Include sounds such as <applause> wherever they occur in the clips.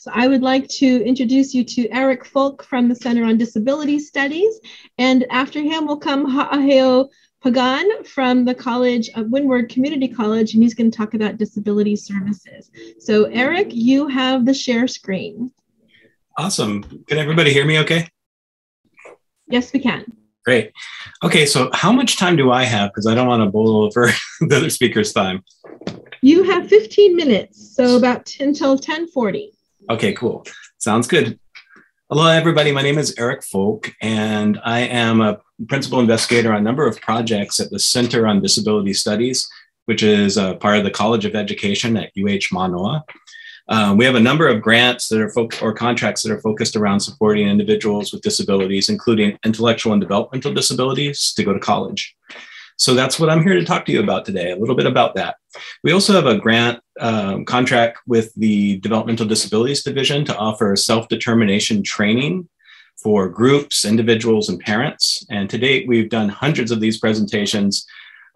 So I would like to introduce you to Eric Folk from the Center on Disability Studies. And after him will come Ha'aheo Pagan from the College of Windward Community College, and he's going to talk about disability services. So Eric, you have the share screen. Awesome. Can everybody hear me okay? Yes, we can. Great. Okay, so how much time do I have? Because I don't want to bowl over <laughs> the other speaker's time. You have 15 minutes, so about until 1040. Okay, cool. Sounds good. Hello, everybody. My name is Eric Folk, and I am a principal investigator on a number of projects at the Center on Disability Studies, which is a part of the College of Education at UH Manoa. Um, we have a number of grants that are fo- or contracts that are focused around supporting individuals with disabilities, including intellectual and developmental disabilities, to go to college. So that's what I'm here to talk to you about today, a little bit about that. We also have a grant um, contract with the Developmental Disabilities Division to offer self determination training for groups, individuals, and parents. And to date, we've done hundreds of these presentations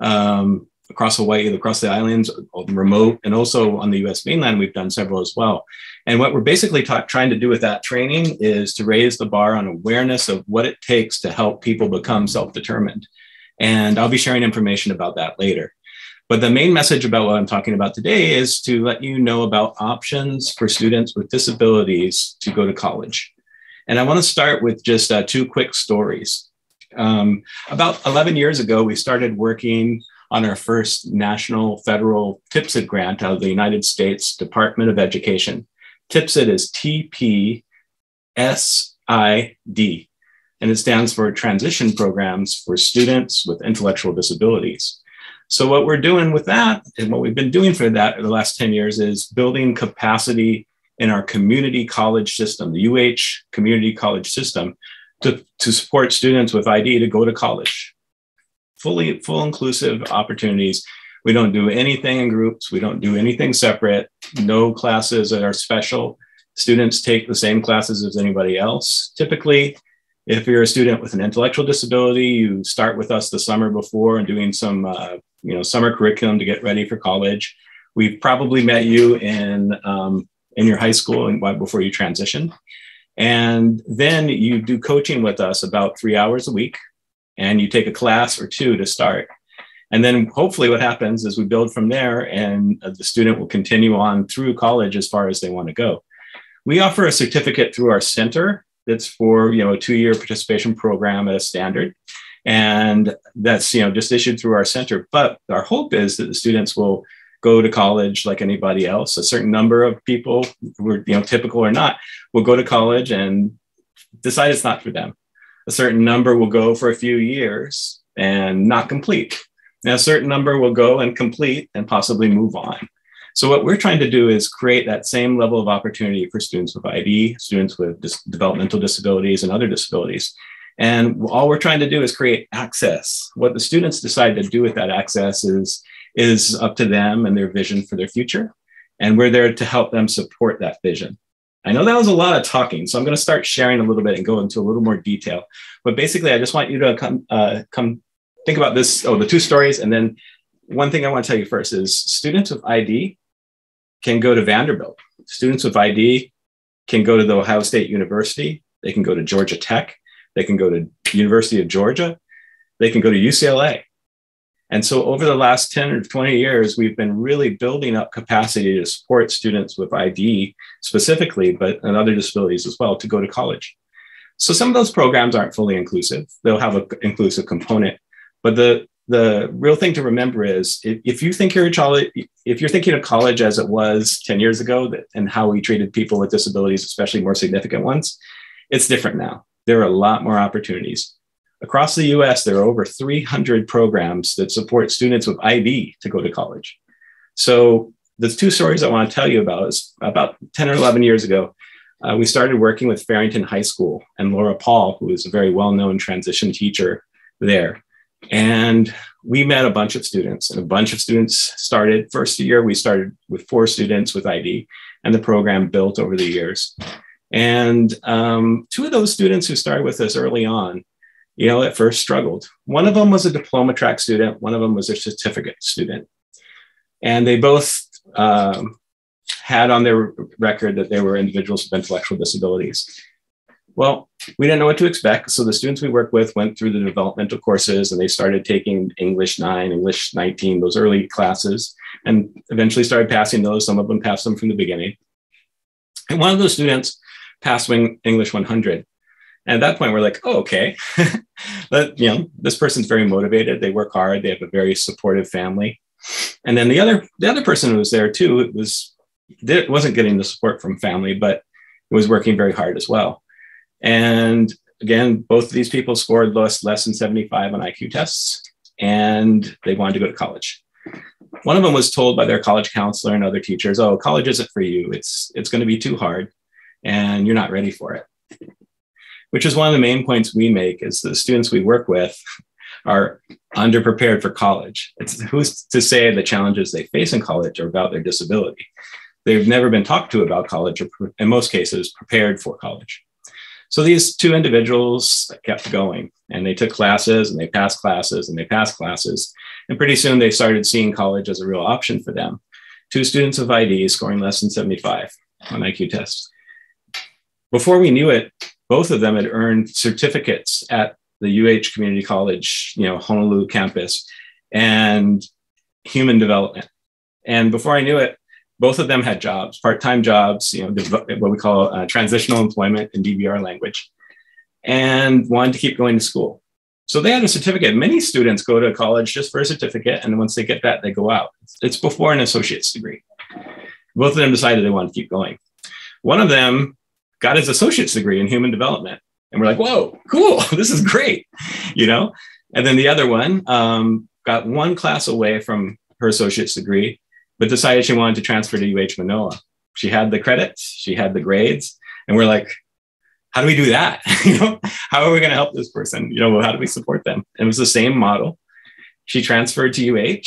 um, across Hawaii, across the islands, remote, and also on the US mainland, we've done several as well. And what we're basically ta- trying to do with that training is to raise the bar on awareness of what it takes to help people become self determined. And I'll be sharing information about that later. But the main message about what I'm talking about today is to let you know about options for students with disabilities to go to college. And I want to start with just uh, two quick stories. Um, about 11 years ago, we started working on our first national federal TIPSID grant out of the United States Department of Education. TIPSID is TPSID, and it stands for Transition Programs for Students with Intellectual Disabilities. So, what we're doing with that, and what we've been doing for that the last 10 years, is building capacity in our community college system, the UH community college system, to, to support students with ID to go to college. Fully, full inclusive opportunities. We don't do anything in groups, we don't do anything separate, no classes that are special. Students take the same classes as anybody else. Typically, if you're a student with an intellectual disability, you start with us the summer before and doing some, uh, you know, summer curriculum to get ready for college. We've probably met you in um, in your high school and before you transition, and then you do coaching with us about three hours a week, and you take a class or two to start. And then hopefully, what happens is we build from there, and the student will continue on through college as far as they want to go. We offer a certificate through our center that's for you know a two-year participation program at a standard. And that's you know just issued through our center. But our hope is that the students will go to college like anybody else. A certain number of people who are you know typical or not will go to college and decide it's not for them. A certain number will go for a few years and not complete. And a certain number will go and complete and possibly move on so what we're trying to do is create that same level of opportunity for students with ID, students with dis- developmental disabilities and other disabilities. And all we're trying to do is create access. What the students decide to do with that access is, is up to them and their vision for their future. And we're there to help them support that vision. I know that was a lot of talking, so I'm going to start sharing a little bit and go into a little more detail. But basically, I just want you to come, uh, come think about this, oh, the two stories. And then one thing I want to tell you first is students with ID can go to Vanderbilt. Students with ID can go to the Ohio State University. They can go to Georgia Tech. They can go to University of Georgia. They can go to UCLA. And so over the last 10 or 20 years, we've been really building up capacity to support students with ID specifically, but and other disabilities as well to go to college. So some of those programs aren't fully inclusive. They'll have an inclusive component, but the the real thing to remember is if, if you think you're child, if you're thinking of college as it was 10 years ago that, and how we treated people with disabilities, especially more significant ones, it's different now. There are a lot more opportunities. Across the US, there are over 300 programs that support students with ID to go to college. So, the two stories I want to tell you about is about 10 or 11 years ago, uh, we started working with Farrington High School and Laura Paul, who is a very well known transition teacher there. And we met a bunch of students, and a bunch of students started. First year, we started with four students with ID, and the program built over the years. And um, two of those students who started with us early on, you know, at first struggled. One of them was a diploma track student, one of them was a certificate student. And they both um, had on their record that they were individuals with intellectual disabilities. Well, we didn't know what to expect. So the students we worked with went through the developmental courses and they started taking English 9, English 19, those early classes, and eventually started passing those. Some of them passed them from the beginning. And one of those students passed English 100. And at that point, we're like, oh, okay. <laughs> but, you know, this person's very motivated. They work hard. They have a very supportive family. And then the other, the other person who was there too it was, it wasn't getting the support from family, but it was working very hard as well. And again, both of these people scored less, less than 75 on IQ tests, and they wanted to go to college. One of them was told by their college counselor and other teachers, "Oh, college isn't for you. It's it's going to be too hard, and you're not ready for it." Which is one of the main points we make is the students we work with are underprepared for college. It's who's to say the challenges they face in college are about their disability. They've never been talked to about college, or in most cases, prepared for college. So these two individuals kept going and they took classes and they passed classes and they passed classes. And pretty soon they started seeing college as a real option for them. Two students of ID scoring less than 75 on IQ tests. Before we knew it, both of them had earned certificates at the UH Community College, you know, Honolulu campus and human development. And before I knew it, both of them had jobs, part-time jobs, you know, what we call uh, transitional employment in DVR language, and wanted to keep going to school. So they had a certificate. Many students go to college just for a certificate, and once they get that, they go out. It's before an associate's degree. Both of them decided they wanted to keep going. One of them got his associate's degree in human development, and we're like, "Whoa, cool! <laughs> This is great," you know. And then the other one um, got one class away from her associate's degree but decided she wanted to transfer to UH Manoa. She had the credits, she had the grades, and we're like, how do we do that? <laughs> you know, how are we going to help this person? You know, how do we support them? And it was the same model. She transferred to UH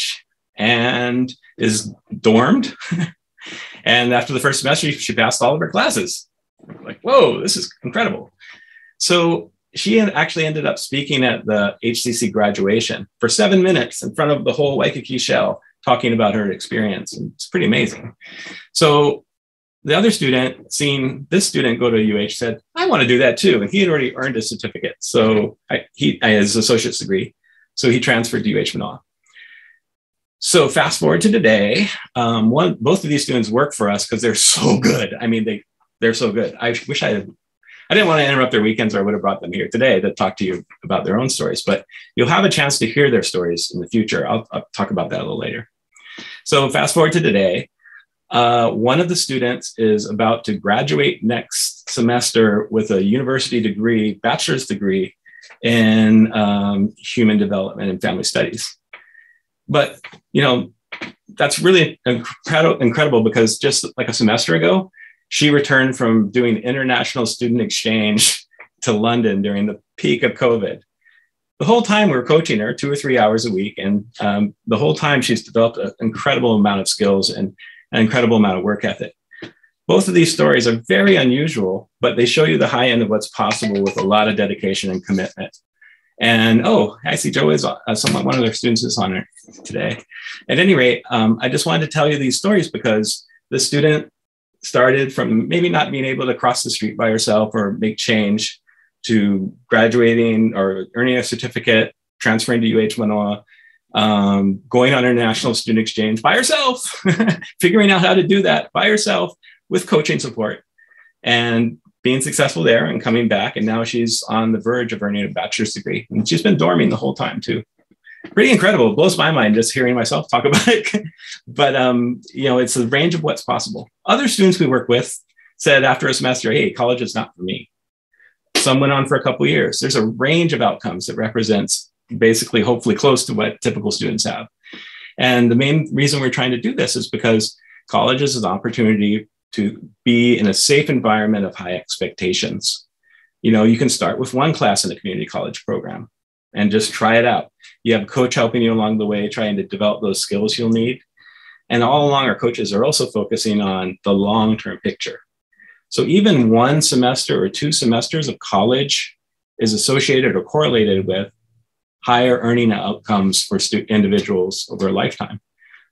and is dormed. <laughs> and after the first semester, she passed all of her classes. Like, whoa, this is incredible. So she actually ended up speaking at the HCC graduation for seven minutes in front of the whole Waikiki shell talking about her experience. And it's pretty amazing. So the other student, seeing this student go to UH, said, I want to do that too. And he had already earned a certificate. So I, he, his associate's degree. So he transferred to UH Manoa. So fast forward to today, um, one, both of these students work for us because they're so good. I mean, they, they're so good. I wish I had I didn't want to interrupt their weekends or I would have brought them here today to talk to you about their own stories, but you'll have a chance to hear their stories in the future. I'll, I'll talk about that a little later. So fast forward to today. Uh, one of the students is about to graduate next semester with a university degree, bachelor's degree in um, human development and family studies. But, you know, that's really incredible, incredible because just like a semester ago, she returned from doing international student exchange <laughs> to London during the peak of COVID the whole time we are coaching her two or three hours a week. And um, the whole time she's developed an incredible amount of skills and an incredible amount of work ethic. Both of these stories are very unusual, but they show you the high end of what's possible with a lot of dedication and commitment. And oh, I see Joe is uh, someone, one of their students is on it today. At any rate, um, I just wanted to tell you these stories because the student started from maybe not being able to cross the street by herself or make change to graduating or earning a certificate, transferring to UH Manoa, um, going on international student exchange by herself, <laughs> figuring out how to do that by herself with coaching support and being successful there and coming back. And now she's on the verge of earning a bachelor's degree. And she's been dorming the whole time too. Pretty incredible. It blows my mind just hearing myself talk about it. <laughs> but um, you know, it's a range of what's possible. Other students we work with said after a semester, hey, college is not for me. Some went on for a couple years. There's a range of outcomes that represents basically, hopefully, close to what typical students have. And the main reason we're trying to do this is because college is an opportunity to be in a safe environment of high expectations. You know, you can start with one class in a community college program and just try it out. You have a coach helping you along the way, trying to develop those skills you'll need. And all along, our coaches are also focusing on the long term picture. So even one semester or two semesters of college is associated or correlated with higher earning outcomes for stu- individuals over a lifetime.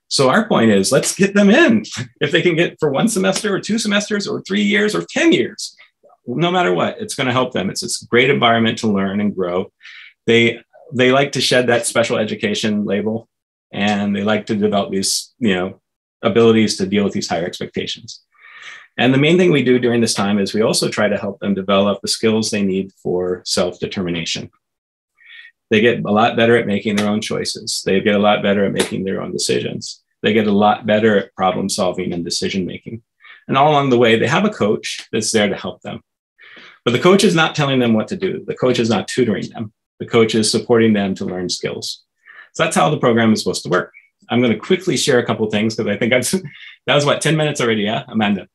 So our point is let's get them in. <laughs> If they can get for one semester or two semesters or three years or 10 years, no matter what, it's going to help them. It's, it's a great environment to learn and grow. They they like to shed that special education label and they like to develop these, you know, abilities to deal with these higher expectations. And the main thing we do during this time is we also try to help them develop the skills they need for self determination. They get a lot better at making their own choices. They get a lot better at making their own decisions. They get a lot better at problem solving and decision making. And all along the way, they have a coach that's there to help them. But the coach is not telling them what to do. The coach is not tutoring them. The coach is supporting them to learn skills. So that's how the program is supposed to work. I'm going to quickly share a couple things because I think I've, <laughs> that was what, 10 minutes already, yeah? Amanda?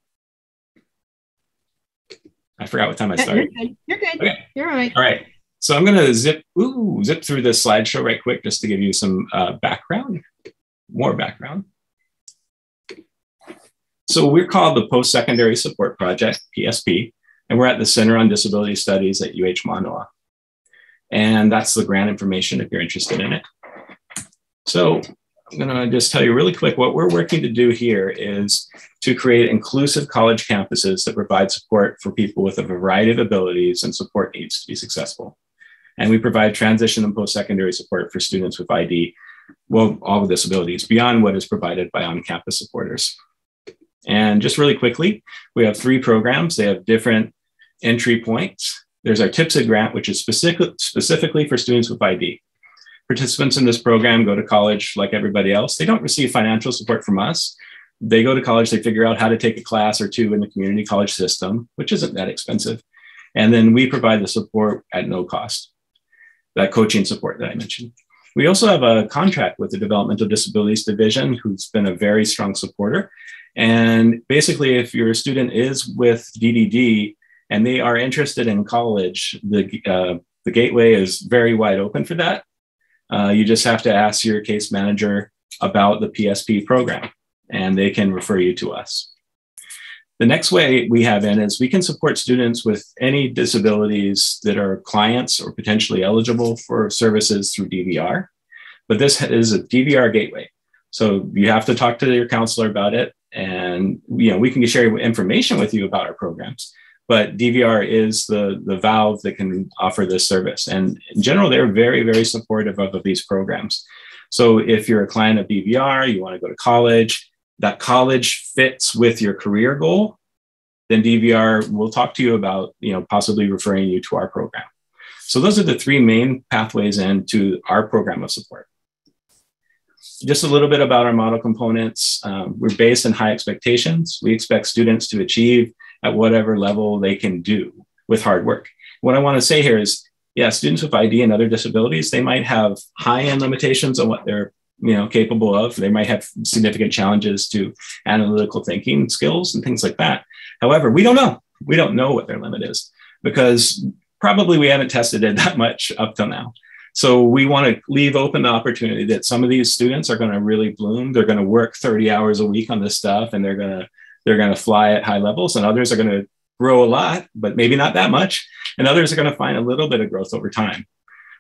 I forgot what time I started. You're good. You're good. Okay. You're all right. All right. So I'm going to zip ooh, zip through this slideshow right quick just to give you some uh, background, more background. So we're called the Post-Secondary Support Project, PSP, and we're at the Center on Disability Studies at UH Manoa. And that's the grant information if you're interested in it. So I'm going to just tell you really quick what we're working to do here is to create inclusive college campuses that provide support for people with a variety of abilities and support needs to be successful. And we provide transition and post secondary support for students with ID, well, all with disabilities beyond what is provided by on campus supporters. And just really quickly, we have three programs. They have different entry points. There's our TIPSID grant, which is specific, specifically for students with ID. Participants in this program go to college like everybody else. They don't receive financial support from us. They go to college, they figure out how to take a class or two in the community college system, which isn't that expensive. And then we provide the support at no cost, that coaching support that I mentioned. We also have a contract with the Developmental Disabilities Division, who's been a very strong supporter. And basically, if your student is with DDD and they are interested in college, the, uh, the gateway is very wide open for that. Uh, you just have to ask your case manager about the PSP program, and they can refer you to us. The next way we have in is we can support students with any disabilities that are clients or potentially eligible for services through DVR. But this is a DVR gateway. So you have to talk to your counselor about it. And you know, we can share information with you about our programs but DVR is the, the valve that can offer this service. And in general, they're very, very supportive of, of these programs. So if you're a client of DVR, you want to go to college, that college fits with your career goal, then DVR will talk to you about, you know, possibly referring you to our program. So those are the three main pathways into our program of support. Just a little bit about our model components. Um, we're based in high expectations. We expect students to achieve at whatever level they can do with hard work. What I want to say here is, yeah, students with ID and other disabilities, they might have high end limitations on what they're you know capable of. They might have significant challenges to analytical thinking skills and things like that. However, we don't know. We don't know what their limit is because probably we haven't tested it <laughs> that much up till now. So we want to leave open the opportunity that some of these students are going to really bloom. They're going to work 30 hours a week on this stuff and they're going to they're going to fly at high levels, and others are going to grow a lot, but maybe not that much. And others are going to find a little bit of growth over time.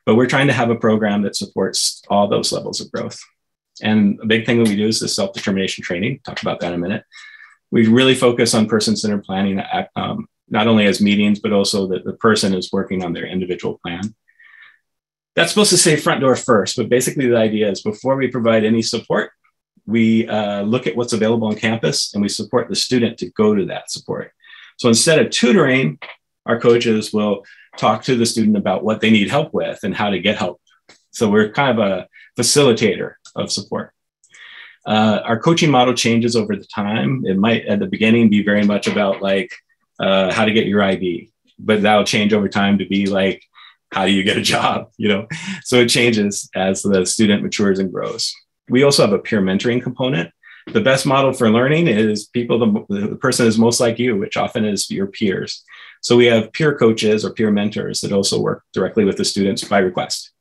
But we're trying to have a program that supports all those levels of growth. And a big thing that we do is the self determination training. Talk about that in a minute. We really focus on person centered planning, um, not only as meetings, but also that the person is working on their individual plan. That's supposed to say front door first, but basically the idea is before we provide any support, we uh, look at what's available on campus and we support the student to go to that support. So instead of tutoring, our coaches will talk to the student about what they need help with and how to get help. So we're kind of a facilitator of support. Uh, our coaching model changes over the time. It might at the beginning be very much about like uh, how to get your ID, but that'll change over time to be like how do you get a job, you know? So it changes as the student matures and grows. We also have a peer mentoring component. The best model for learning is people, the, the person is most like you, which often is your peers. So we have peer coaches or peer mentors that also work directly with the students by request.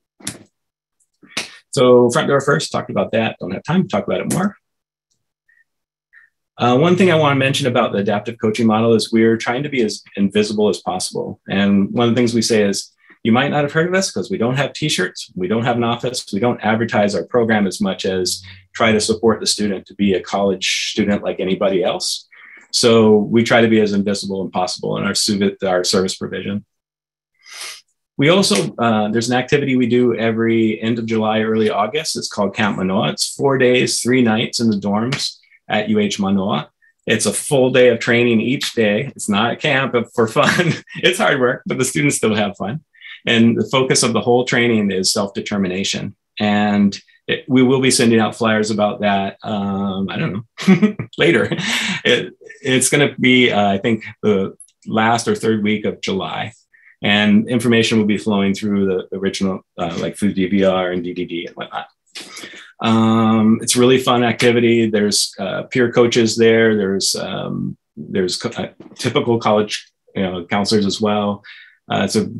So front door first, talked about that. Don't have time to talk about it more. Uh, one thing I want to mention about the adaptive coaching model is we're trying to be as invisible as possible. And one of the things we say is You might not have heard of us because we don't have t-shirts, we don't have an office, we don't advertise our program as much as try to support the student to be a college student like anybody else. So we try to be as invisible as possible in our, our service provision. We also, uh, there's an activity we do every end of July, early August. It's called Camp Manoa. It's four days, three nights in the dorms at UH Manoa. It's a full day of training each day. It's not a camp for fun. <laughs> it's hard work, but the students still have fun. And the focus of the whole training is self determination. And it, we will be sending out flyers about that. Um, I don't know <laughs> later. It, it's going to be, uh, I think, the last or third week of July, and information will be flowing through the original, uh, like through DVR and DDD and whatnot. Um, it's really fun activity. There's uh, peer coaches there. There's um, there's co- uh, typical college you know, counselors as well. Uh, it's a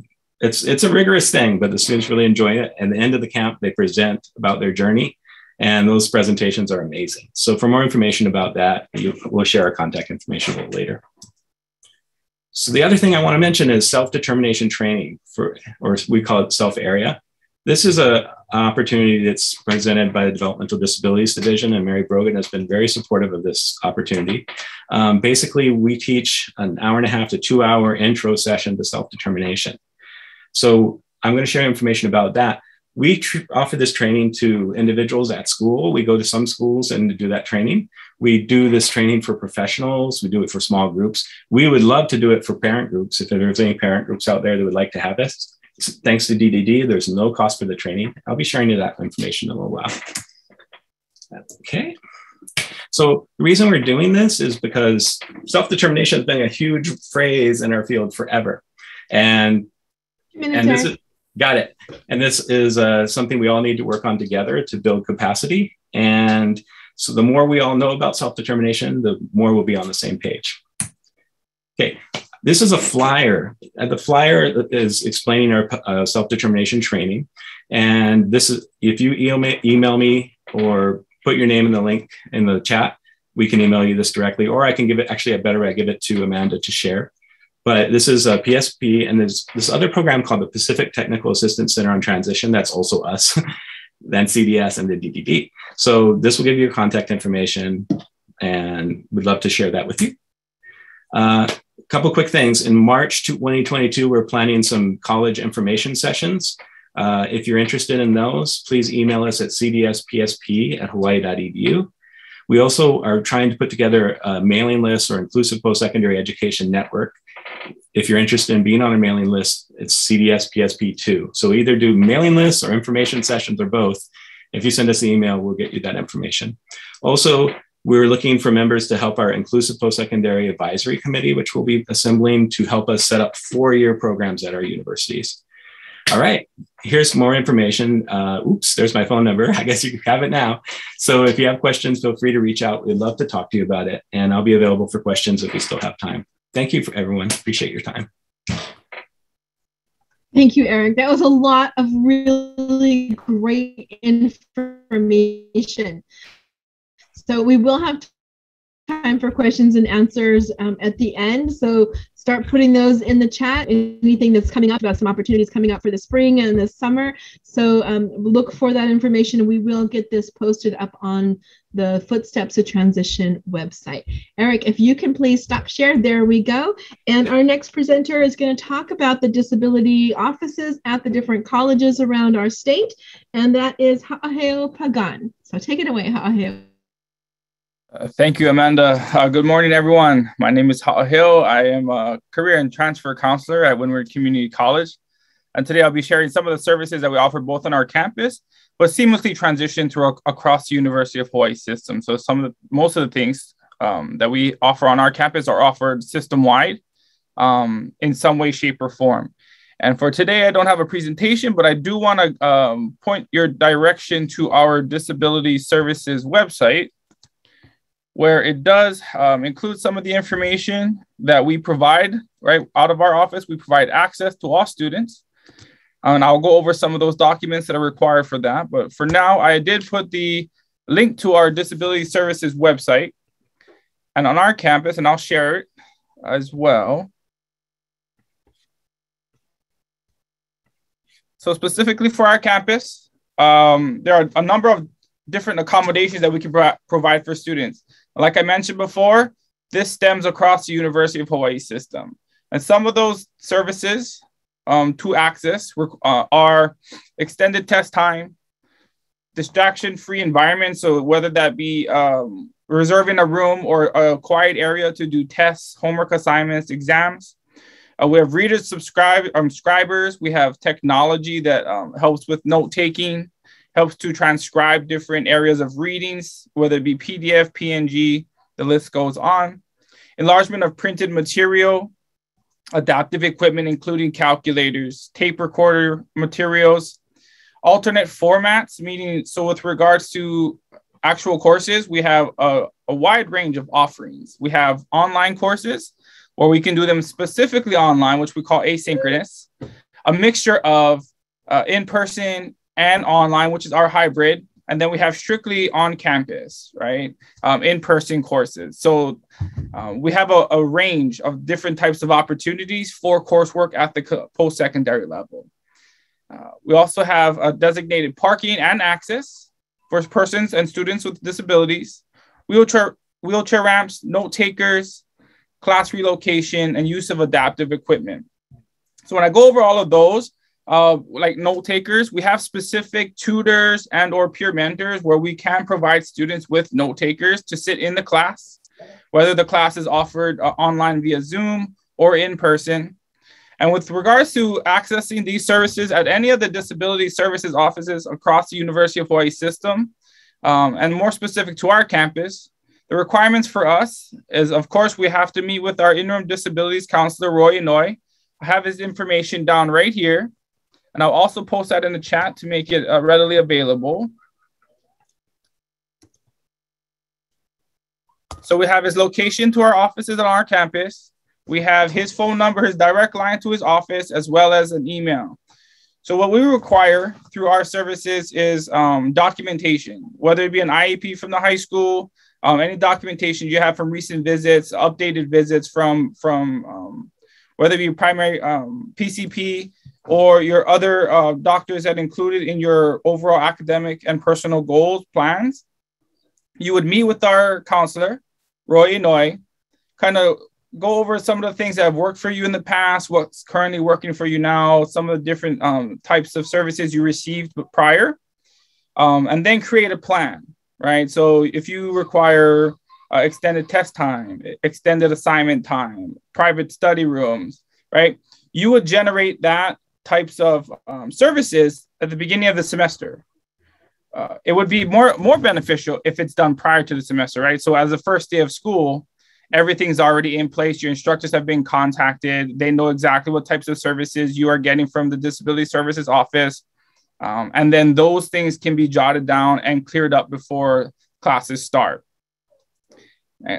it's it's a rigorous thing, but the students really enjoy it. At the end of the camp, they present about their journey, and those presentations are amazing. So for more information about that, we'll share our contact information a little later. So the other thing I want to mention is self-determination training for, or we call it self-area. This is a opportunity that's presented by the Developmental Disabilities Division, and Mary Brogan has been very supportive of this opportunity. Um, basically, we teach an hour and a half to two hour intro session to self determination. So, I'm going to share information about that. We tr- offer this training to individuals at school. We go to some schools and do that training. We do this training for professionals. We do it for small groups. We would love to do it for parent groups. If there's any parent groups out there that would like to have this, thanks to DDD, there's no cost for the training. I'll be sharing you that information in a little while. Okay. So the reason we're doing this is because self-determination has been a huge phrase in our field forever. And, and this is, got it. And this is uh, something we all need to work on together to build capacity. And so the more we all know about self-determination, the more we'll be on the same page. Okay, this is a flyer. Uh, the flyer is explaining our uh, self-determination training. And this is, if you email, email me or put your name in the link in the chat, we can email you this directly, or I can give it, actually a better way, I give it to Amanda to share. But this is a PSP, and there's this other program called the Pacific Technical Assistance Center on Transition. That's also us, <laughs> then CDS and the DDD. So this will give you contact information, and we'd love to share that with you. Uh, couple quick things. In March 2022, we're planning some college information sessions. Uh, if you're interested in those, please email us at cdspsp at hawaii.edu. We also are trying to put together a mailing list or inclusive post-secondary education network. If you're interested in being on a mailing list, it's CDS PSP2. So either do mailing lists or information sessions or both. If you send us the email, we'll get you that information. Also, we're looking for members to help our inclusive post-secondary advisory committee, which we'll be assembling to help us set up four-year programs at our universities. All right, here's more information. Uh, oops, there's my phone number. <laughs> I guess you can have it now. So if you have questions, feel free to reach out. We'd love to talk to you about it, and I'll be available for questions if we still have time. Thank you for everyone. Appreciate your time. Thank you, Eric. That was a lot of really great information. So we will have time for questions and answers um, at the end. So start putting those in the chat. Anything that's coming up, about some opportunities coming up for the spring and the summer. So um, look for that information. We will get this posted up on the Footsteps of Transition website. Eric, if you can please stop share, there we go. And our next presenter is going to talk about the disability offices at the different colleges around our state, and that is Ha'aheo Pagan. So take it away, Ha'aheo. Uh, thank you, Amanda. Uh, good morning, everyone. My name is Ha'aheo. I am a career and transfer counselor at Windward Community College. And today I'll be sharing some of the services that we offer both on our campus, but seamlessly transition through across the University of Hawaii system. So some of the, most of the things um, that we offer on our campus are offered system-wide um, in some way, shape, or form. And for today, I don't have a presentation, but I do want to um, point your direction to our disability services website, where it does um, include some of the information that we provide right out of our office. We provide access to all students. And I'll go over some of those documents that are required for that. But for now, I did put the link to our disability services website and on our campus, and I'll share it as well. So specifically for our campus, um, there are a number of different accommodations that we can pro- provide for students. Like I mentioned before, this stems across the University of Hawaii system. And some of those services um, to access uh, are extended test time, distraction free environment. So, whether that be um, reserving a room or a quiet area to do tests, homework assignments, exams. Uh, we have readers, subscribe, um, subscribers. We have technology that um, helps with note taking, helps to transcribe different areas of readings, whether it be PDF, PNG, the list goes on. Enlargement of printed material, adaptive equipment, including calculators, tape recorder materials, alternate formats, meaning, so with regards to actual courses, we have a, a wide range of offerings. We have online courses where we can do them specifically online, which we call asynchronous, a mixture of uh, in person and online, which is our hybrid. And then we have strictly on campus, right? Um, in person courses. So uh, we have a, a, range of different types of opportunities for coursework at the post secondary level. Uh, we also have a designated parking and access for persons and students with disabilities, wheelchair, wheelchair ramps, note takers, class relocation, and use of adaptive equipment. So when I go over all of those, uh, like note takers, we have specific tutors and or peer mentors where we can provide students with note takers to sit in the class, whether the class is offered uh, online via Zoom or in person. And with regards to accessing these services at any of the disability services offices across the University of Hawaii system, um, and more specific to our campus, the requirements for us is, of course, we have to meet with our interim disabilities counselor, Roy Inouye. I have his information down right here. And I'll also post that in the chat to make it uh, readily available. So we have his location to our offices on our campus. We have his phone number, his direct line to his office, as well as an email. So what we require through our services is um, documentation, whether it be an IEP from the high school, um, any documentation you have from recent visits, updated visits from from um, whether it be primary PCP um, or your other uh, doctors that included in your overall academic and personal goals plans. You would meet with our counselor, Roy Inouye, kind of go over some of the things that have worked for you in the past, what's currently working for you now, some of the different um, types of services you received prior, um, and then create a plan, right? So if you require uh, extended test time, extended assignment time, private study rooms, right? You would generate that types of um, services at the beginning of the semester. Uh, it would be more more beneficial if it's done prior to the semester, right? So as the first day of school, everything's already in place. Your instructors have been contacted. They know exactly what types of services you are getting from the disability services office. Um, and then those things can be jotted down and cleared up before classes start.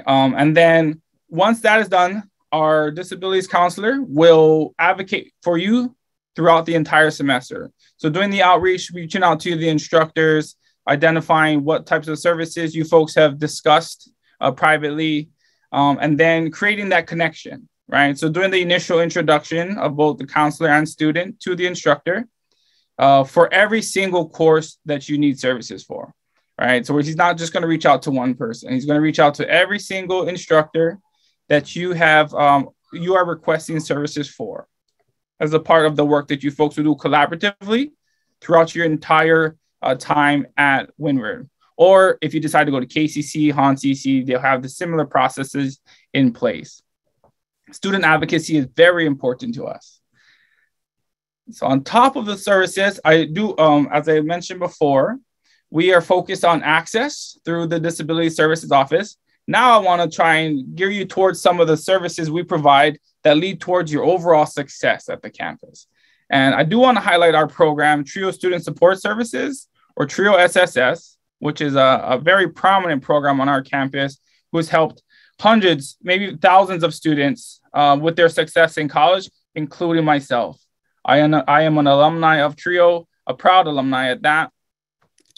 Um, and then once that is done, our disabilities counselor will advocate for you throughout the entire semester. So doing the outreach, reaching out to the instructors, identifying what types of services you folks have discussed uh, privately, um, and then creating that connection, right? So doing the initial introduction of both the counselor and student to the instructor uh, for every single course that you need services for, right? So he's not just going to reach out to one person; he's going to reach out to every single instructor that you have um, you are requesting services for, as a part of the work that you folks will do collaboratively throughout your entire uh, time at Windward. Or if you decide to go to KCC, HonCC, they'll have the similar processes in place. Student advocacy is very important to us. So on top of the services, I do, um, as I mentioned before, we are focused on access through the Disability Services Office. Now I want to try and gear you towards some of the services we provide that lead towards your overall success at the campus. And I do want to highlight our program, TRIO Student Support Services, or TRIO SSS which is a, a very prominent program on our campus, who has helped hundreds, maybe thousands of students uh, with their success in college, including myself. I am, I am an alumni of TRIO, a proud alumni at that,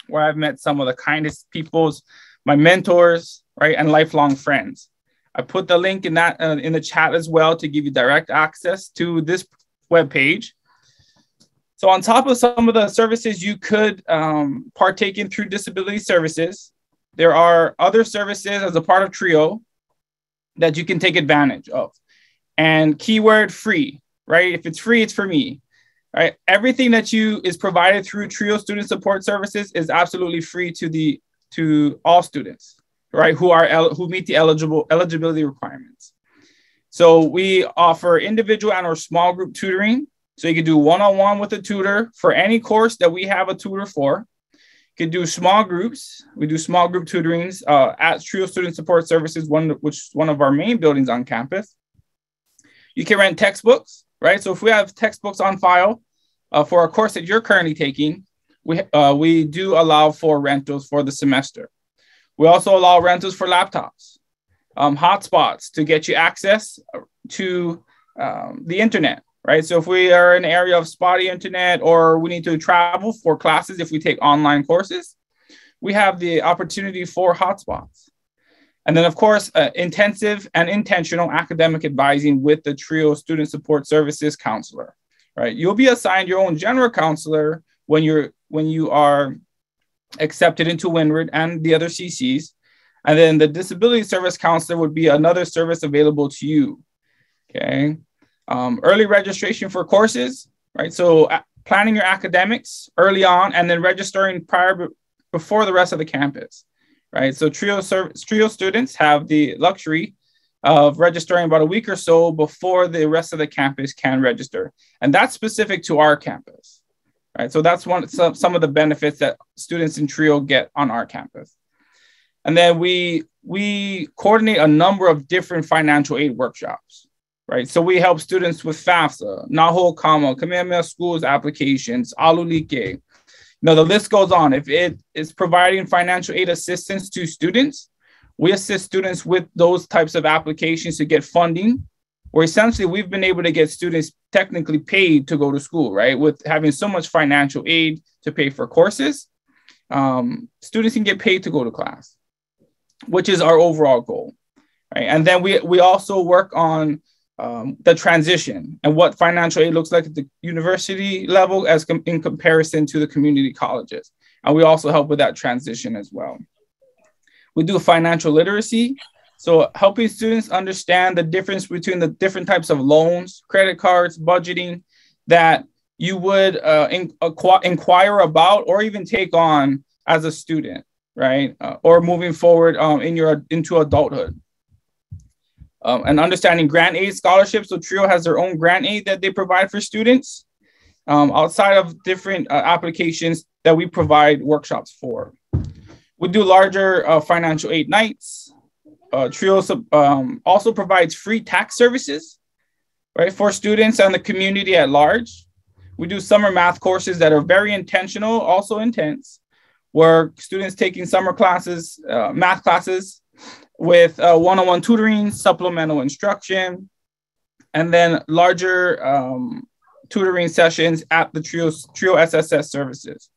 where I've met some of the kindest peoples, my mentors, right, and lifelong friends. I put the link in that uh, in the chat as well to give you direct access to this web page. So on top of some of the services you could um, partake in through disability services, there are other services as a part of TRIO that you can take advantage of. And keyword free, right? If it's free, it's for me. Right? Everything that you is provided through TRIO student support services is absolutely free to the to all students, right? Who are who meet the eligible eligibility requirements. So we offer individual and or small group tutoring. So you can do one-on-one with a tutor for any course that we have a tutor for. You can do small groups. We do small group tutorings uh, at TRIO Student Support Services, one which is one of our main buildings on campus. You can rent textbooks, right? So if we have textbooks on file uh, for a course that you're currently taking, we, uh, we do allow for rentals for the semester. We also allow rentals for laptops, um, hotspots to get you access to um, the internet, right? So if we are in an area of spotty internet or we need to travel for classes, if we take online courses, we have the opportunity for hotspots. And then, of course, uh, intensive and intentional academic advising with the TRIO Student Support Services counselor, right? You'll be assigned your own general counselor when you're when you are accepted into Windward and the other CCs. And then the disability service counselor would be another service available to you. Okay. Um, early registration for courses, right? So planning your academics early on and then registering prior before the rest of the campus, right? So TRIO, service, TRIO students have the luxury of registering about a week or so before the rest of the campus can register. And that's specific to our campus right? So that's one some, some of the benefits that students in TRIO get on our campus. And then we we coordinate a number of different financial aid workshops, right? So we help students with FAFSA, Na Ho'okama, Kamehameha Schools applications, Alu Like. You know, the list goes on. If it is providing financial aid assistance to students, we assist students with those types of applications to get funding where essentially we've been able to get students technically paid to go to school, right? With having so much financial aid to pay for courses, um, students can get paid to go to class, which is our overall goal, right? And then we we also work on um, the transition and what financial aid looks like at the university level as com- in comparison to the community colleges, and we also help with that transition as well. We do financial literacy, so helping students understand the difference between the different types of loans, credit cards, budgeting that you would uh, in, inquire about or even take on as a student, right? Uh, or moving forward um, in your into adulthood. Um, and understanding grant aid scholarships. So TRIO has their own grant aid that they provide for students um, outside of different uh, applications that we provide workshops for. We do larger uh, financial aid nights, uh, TRIO um, also provides free tax services, right, for students and the community at large. We do summer math courses that are very intentional, also intense, where students taking summer classes, uh, math classes with uh, one-on-one tutoring, supplemental instruction, and then larger um, tutoring sessions at the TRIO, TRIO SSS services.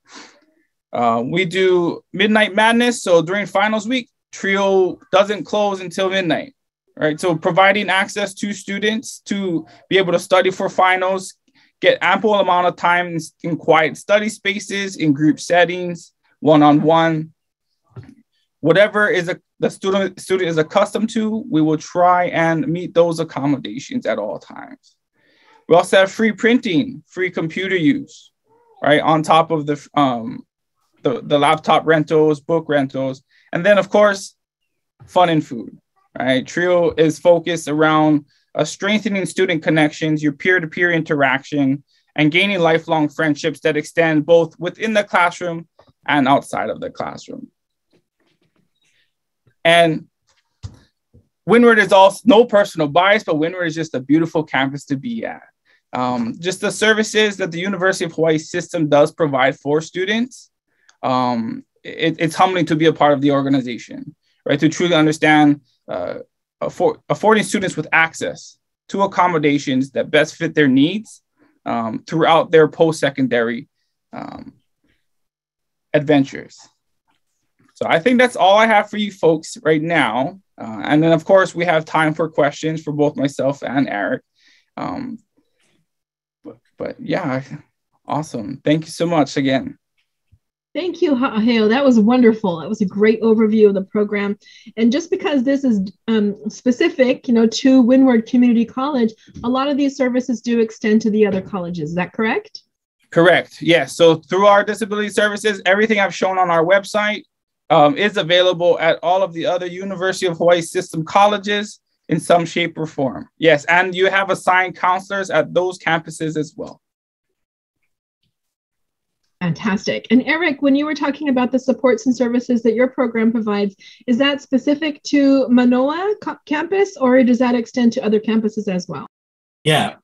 Uh, we do Midnight Madness. So during finals week, Trio doesn't close until midnight, right? So providing access to students to be able to study for finals, get ample amount of time in quiet study spaces, in group settings, one-on-one, whatever is a, the student student is accustomed to, we will try and meet those accommodations at all times. We also have free printing, free computer use, right? On top of the um, the, the laptop rentals, book rentals, and then, of course, fun and food, right? TRIO is focused around uh, strengthening student connections, your peer to peer interaction, and gaining lifelong friendships that extend both within the classroom and outside of the classroom. And Windward is also no personal bias, but Windward is just a beautiful campus to be at. Um, just the services that the University of Hawaii system does provide for students um, it, it's humbling to be a part of the organization, right? To truly understand uh, afford, affording students with access to accommodations that best fit their needs um, throughout their post-secondary um, adventures. So I think that's all I have for you folks right now. Uh, and then, of course, we have time for questions for both myself and Eric. Um, but, but yeah, Awesome. Thank you so much again. Thank you, Hale. That was wonderful. That was a great overview of the program. And just because this is um, specific, you know, to Windward Community College, a lot of these services do extend to the other colleges. Is that correct? Correct. Yes. So through our disability services, everything I've shown on our website um, is available at all of the other University of Hawaii system colleges in some shape or form. Yes. And you have assigned counselors at those campuses as well. Fantastic. And Eric, when you were talking about the supports and services that your program provides, is that specific to Manoa campus or does that extend to other campuses as well? Yeah,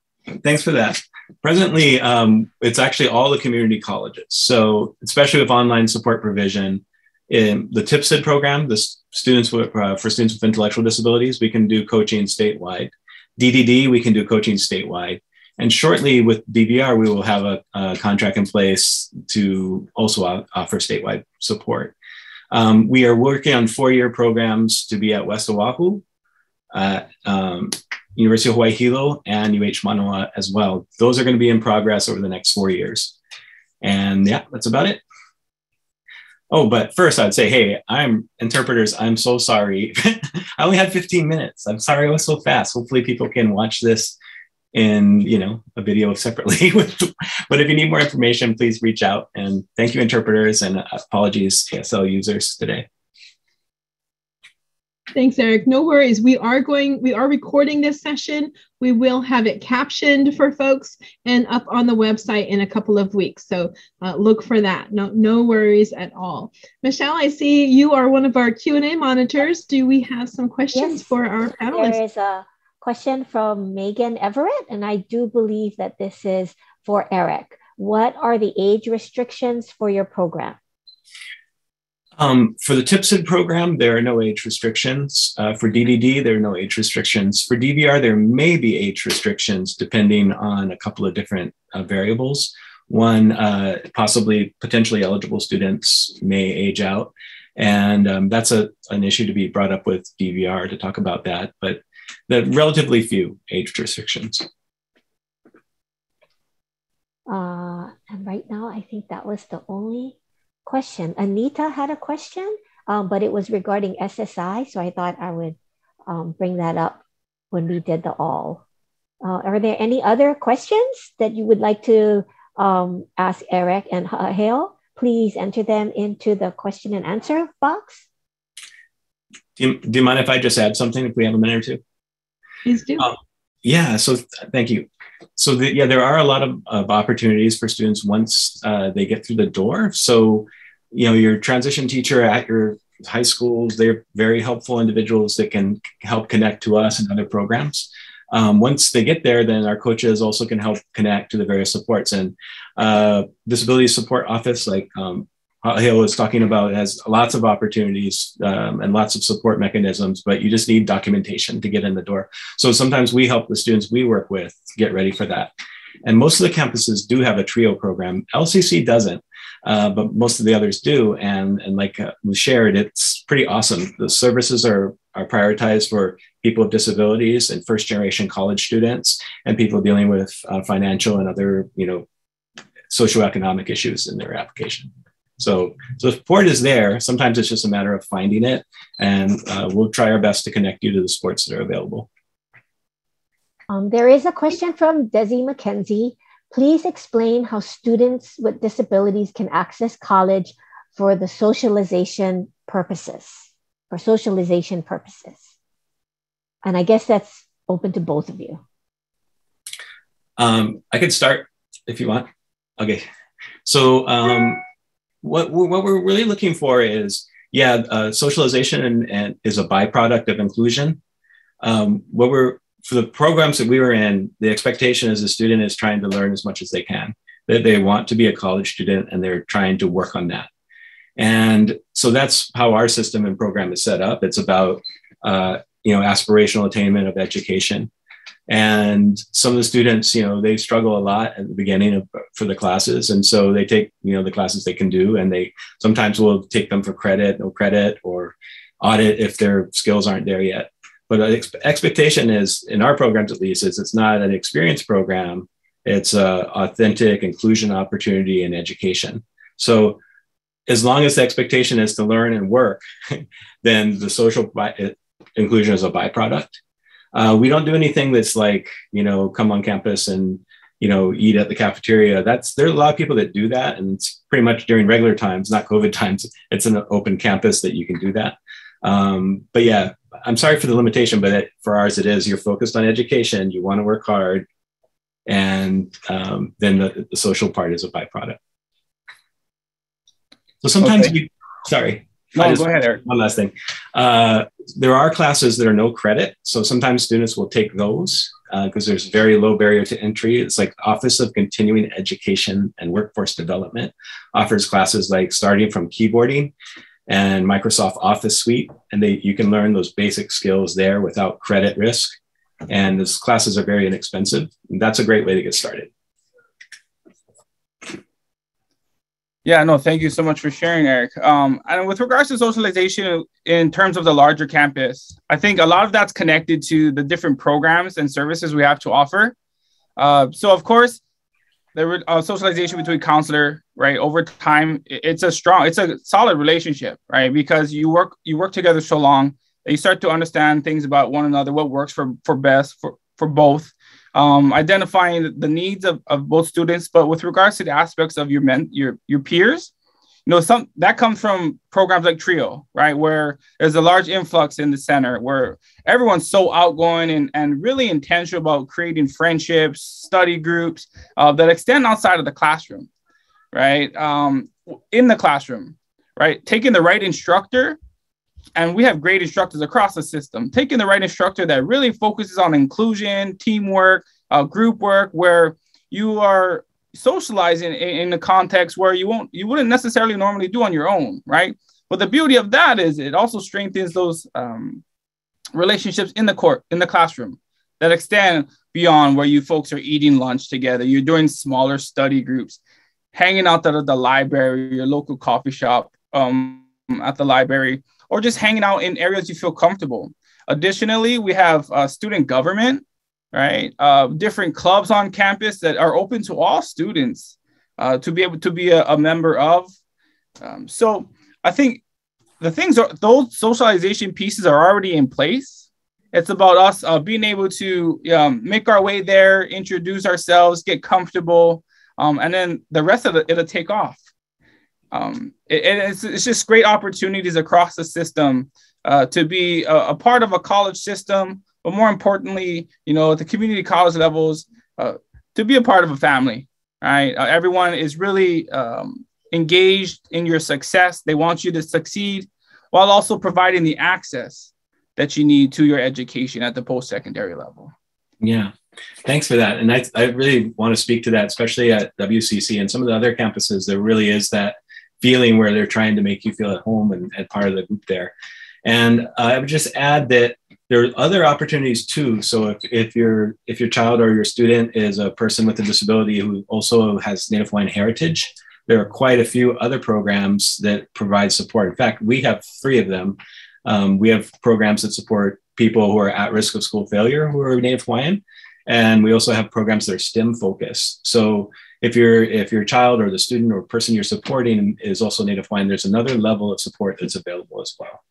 thanks for that. Presently, um, it's actually all the community colleges. So, especially with online support provision, in the TPSID program, the students with, uh, for students with intellectual disabilities, we can do coaching statewide. DDD, we can do coaching statewide. And shortly with DVR, we will have a, a contract in place to also offer statewide support. Um, we are working on four-year programs to be at West Oahu, uh, um, University of Hawaii Hilo, and UH Manoa as well. Those are going to be in progress over the next four years. And yeah, that's about it. Oh, but first I'd say, hey, I'm interpreters. I'm so sorry. <laughs> I only had 15 minutes. I'm sorry I was so fast. Hopefully people can watch this in you know a video <laughs> separately <laughs> but if you need more information please reach out. And thank you interpreters and apologies asl users today. Thanks eric. No worries. We are going we are recording this session. We will have it captioned for folks and up on the website in a couple of weeks. So uh, look for that. No no worries at all. Michelle i see you are one of our q&a monitors. Do we have some questions yes. for our panelists? There is a question from Megan Everett, and I do believe that this is for Eric. What are the age restrictions for your program? Um, for the TPSID program, there are no age restrictions. Uh, for DDD, there are no age restrictions. For DVR, there may be age restrictions depending on a couple of different uh, variables. One, uh, possibly potentially eligible students may age out. And um, that's a, an issue to be brought up with DVR to talk about that. But the relatively few age restrictions. Uh, and right now, I think that was the only question. Anita had a question, um, but it was regarding SSI. So I thought I would um, bring that up when we did the all. Uh, are there any other questions that you would like to um, ask Eric and Hale? Please enter them into the question and answer box. Do you, do you mind if I just add something if we have a minute or two? Please do. Um, yeah, so th- thank you. So the, yeah, there are a lot of, of opportunities for students once uh, they get through the door. So you know, your transition teacher at your high schools, they're very helpful individuals that can help connect to us and other programs. Um, once they get there, then our coaches also can help connect to the various supports and uh, disability support office like um, Hale was talking about has lots of opportunities um, and lots of support mechanisms, but you just need documentation to get in the door. So sometimes we help the students we work with get ready for that. And most of the campuses do have a TRIO program. LCC doesn't, uh, but most of the others do. And, and like uh, we shared, it's pretty awesome. The services are, are prioritized for people with disabilities and first generation college students and people dealing with uh, financial and other, you know, socioeconomic issues in their application. So, so support is there. Sometimes it's just a matter of finding it, and uh, we'll try our best to connect you to the sports that are available. Um, there is a question from Desi McKenzie. Please explain how students with disabilities can access college for the socialization purposes, for socialization purposes. And I guess that's open to both of you. Um, I could start if you want. Okay. So um, what, what we're really looking for is, yeah, uh, socialization and, and, is a byproduct of inclusion. Um, what we're for the programs that we were in, the expectation is the student is trying to learn as much as they can. That they want to be a college student and they're trying to work on that. And so that's how our system and program is set up. It's about uh, you know aspirational attainment of education and some of the students you know they struggle a lot at the beginning of for the classes and so they take you know the classes they can do and they sometimes will take them for credit no credit or audit if their skills aren't there yet but the expectation is in our programs at least is it's not an experience program It's a authentic inclusion opportunity and education. So as long as the expectation is to learn and work, <laughs> then the social by, inclusion is a byproduct. Uh, we don't do anything that's like, you know, come on campus and, you know, eat at the cafeteria. That's there are a lot of people that do that, and it's pretty much during regular times, not COVID <laughs> times. It's an open campus that you can do that. Um, but yeah, I'm sorry for the limitation, but it, for ours it is. You're focused on education. You want to work hard, and um, then the, the social part is a byproduct. So sometimes okay. you, sorry. No, just, go ahead, Eric. One last thing. Uh, there are classes that are no credit. So sometimes students will take those because uh, there's very low barrier to entry. It's like Office of Continuing Education and Workforce Development offers classes like starting from keyboarding and Microsoft Office Suite. And they, you can learn those basic skills there without credit risk. And those classes are very inexpensive. And that's a great way to get started. Yeah, no, thank you so much for sharing, Eric. Um, and with regards to socialization in terms of the larger campus, I think a lot of that's connected to the different programs and services we have to offer. Uh, so, of course, the uh, socialization between counselor, right, over time, it's a strong, it's a solid relationship, right, because you work you work together so long that you start to understand things about one another, what works for for best for for both um, identifying the needs of, of both students, but with regards to the aspects of your men, your your peers, you know, some that comes from programs like Trio, right, where there's a large influx in the center, where everyone's so outgoing and, and really intentional about creating friendships, study groups uh, that extend outside of the classroom, right, um, in the classroom, right, taking the right instructor and we have great instructors across the system. Taking the right instructor that really focuses on inclusion, teamwork, uh, group work, where you are socializing in, in the context where you won't, you wouldn't necessarily normally do on your own, right? But the beauty of that is it also strengthens those um, relationships in the court, in the classroom, that extend beyond where you folks are eating lunch together. You're doing smaller study groups, hanging out at the library, your local coffee shop, um, at the library, or just hanging out in areas you feel comfortable. Additionally, we have uh, student government, right? Uh, different clubs on campus that are open to all students uh, to be able to be a, a member of. Um, so I think the things are those socialization pieces are already in place. It's about us uh, being able to um, make our way there, introduce ourselves, get comfortable, um, and then the rest of it it'll take off um, it, it's, it's just great opportunities across the system uh, to be a, a, part of a college system, but more importantly, you know, at the community college levels, uh, to be a part of a family, right? Uh, everyone is really um, engaged in your success. They want you to succeed while also providing the access that you need to your education at the post secondary level. Yeah. Thanks for that. And I, I really want to speak to that, especially at WCC and some of the other campuses. There really is that feeling where they're trying to make you feel at home and, and part of the group there. And I would just add that there are other opportunities too. So if, if your if your child or your student is a person with a disability who also has Native Hawaiian heritage, there are quite a few other programs that provide support. In fact, we have three of them. Um, we have programs that support people who are at risk of school failure who are Native Hawaiian, and we also have programs that are STEM focused. So if your if your child or the student or person you're supporting is also Native Hawaiian, there's another level of support that's available as well.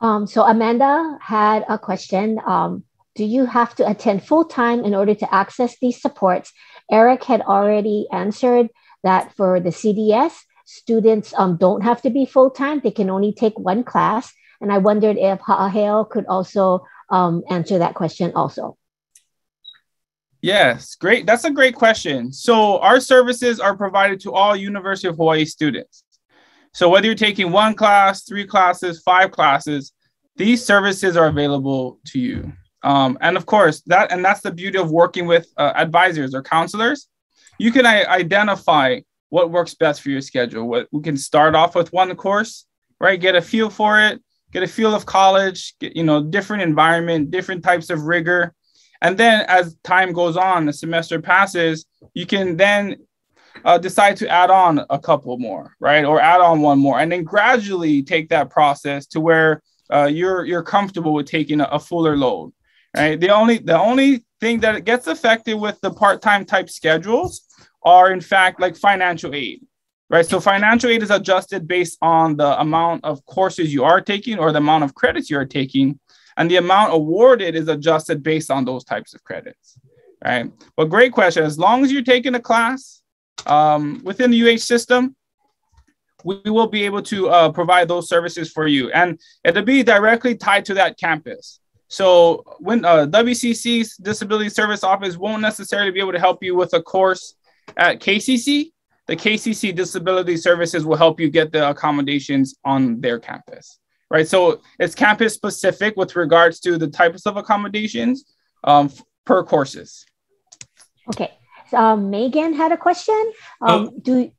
Um, so Amanda had a question. Um, do you have to attend full time in order to access these supports? Eric had already answered that for the CDS, students um, don't have to be full time; they can only take one class. And I wondered if Ha'aheo could also um, answer that question also. Yes, great. That's a great question. So our services are provided to all University of Hawaii students. So whether you're taking one class, three classes, five classes, these services are available to you. Um, and of course, that and that's the beauty of working with uh, advisors or counselors. You can identify what works best for your schedule. What we can start off with one course, right? Get a feel for it, get a feel of college, get, you know, different environment, different types of rigor and then as time goes on, the semester passes, you can then uh, decide to add on a couple more, right? Or add on one more, and then gradually take that process to where uh, you're you're comfortable with taking a, a, fuller load, right? The only the only thing that gets affected with the part-time type schedules are in fact like financial aid right so financial aid is adjusted based on the amount of courses you are taking or the amount of credits you are taking and the amount awarded is adjusted based on those types of credits right? But great question. As long as you're taking a class um, within the uh system we will be able to uh, provide those services for you. And it'll be directly tied to that campus. So when uh, WCC's Disability Service Office won't necessarily be able to help you with a course at KCC, the KCC Disability Services will help you get the accommodations on their campus, right? So it's campus specific with regards to the types of accommodations um, per courses. Okay. Um, Megan had a question. Um, oh, do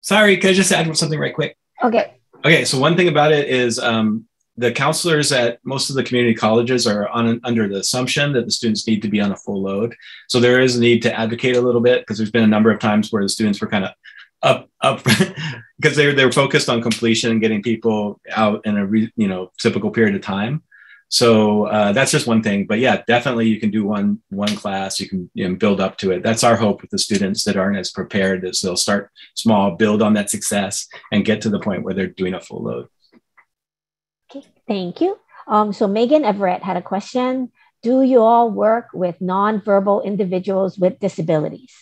sorry, can I just add something right quick? Okay. Okay. So one thing about it is um, the counselors at most of the community colleges are on, under the assumption that the students need to be on a full load. So there is a need to advocate a little bit because there's been a number of times where the students were kind of up up <laughs> because they're they're focused on completion and getting people out in a re, you know typical period of time. So uh, that's just one thing. But yeah, definitely you can do one one class. You can you know, build up to it. That's our hope with the students that aren't as prepared as they'll start small, build on that success, and get to the point where they're doing a full load. Okay, thank you. Um, so Megan Everett had a question. Do you all work with nonverbal individuals with disabilities?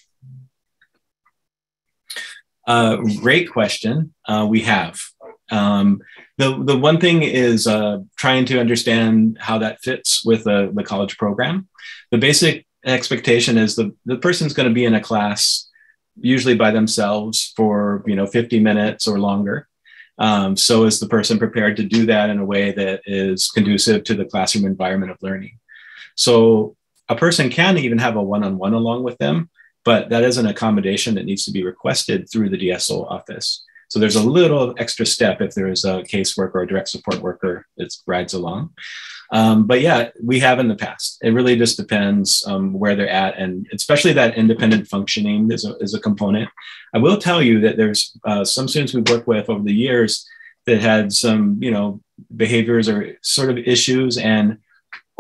Uh, great question. Uh, we have. Um, the, the one thing is uh, trying to understand how that fits with the, the college program. The basic expectation is the, the person's going to be in a class usually by themselves for you know 50 minutes or longer um, so is the person prepared to do that in a way that is conducive to the classroom environment of learning? So a person can even have a one-on-one along with them, but that is an accommodation that needs to be requested through the DSO office. So there's a little extra step if there is a caseworker or a direct support worker that rides along. Um, but yeah, we have in the past. It really just depends um, where they're at, and especially that independent functioning is a, is a component. I will tell you that there's uh, some students we've worked with over the years that had some, you know, behaviors or sort of issues, and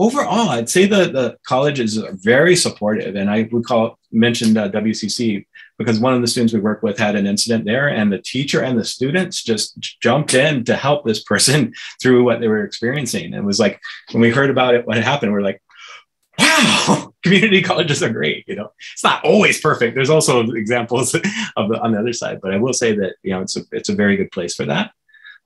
overall, I'd say that the college is very supportive. And I would call mentioned uh, WCC because one of the students we work with had an incident there and the teacher and the students just jumped in to help this person <laughs> through what they were experiencing. It was like when we heard about it what happened we we're like wow <laughs> community colleges are great you know? It's not always perfect. There's also examples <laughs> of the on the other side but i will say that you know it's a, it's a very good place for that.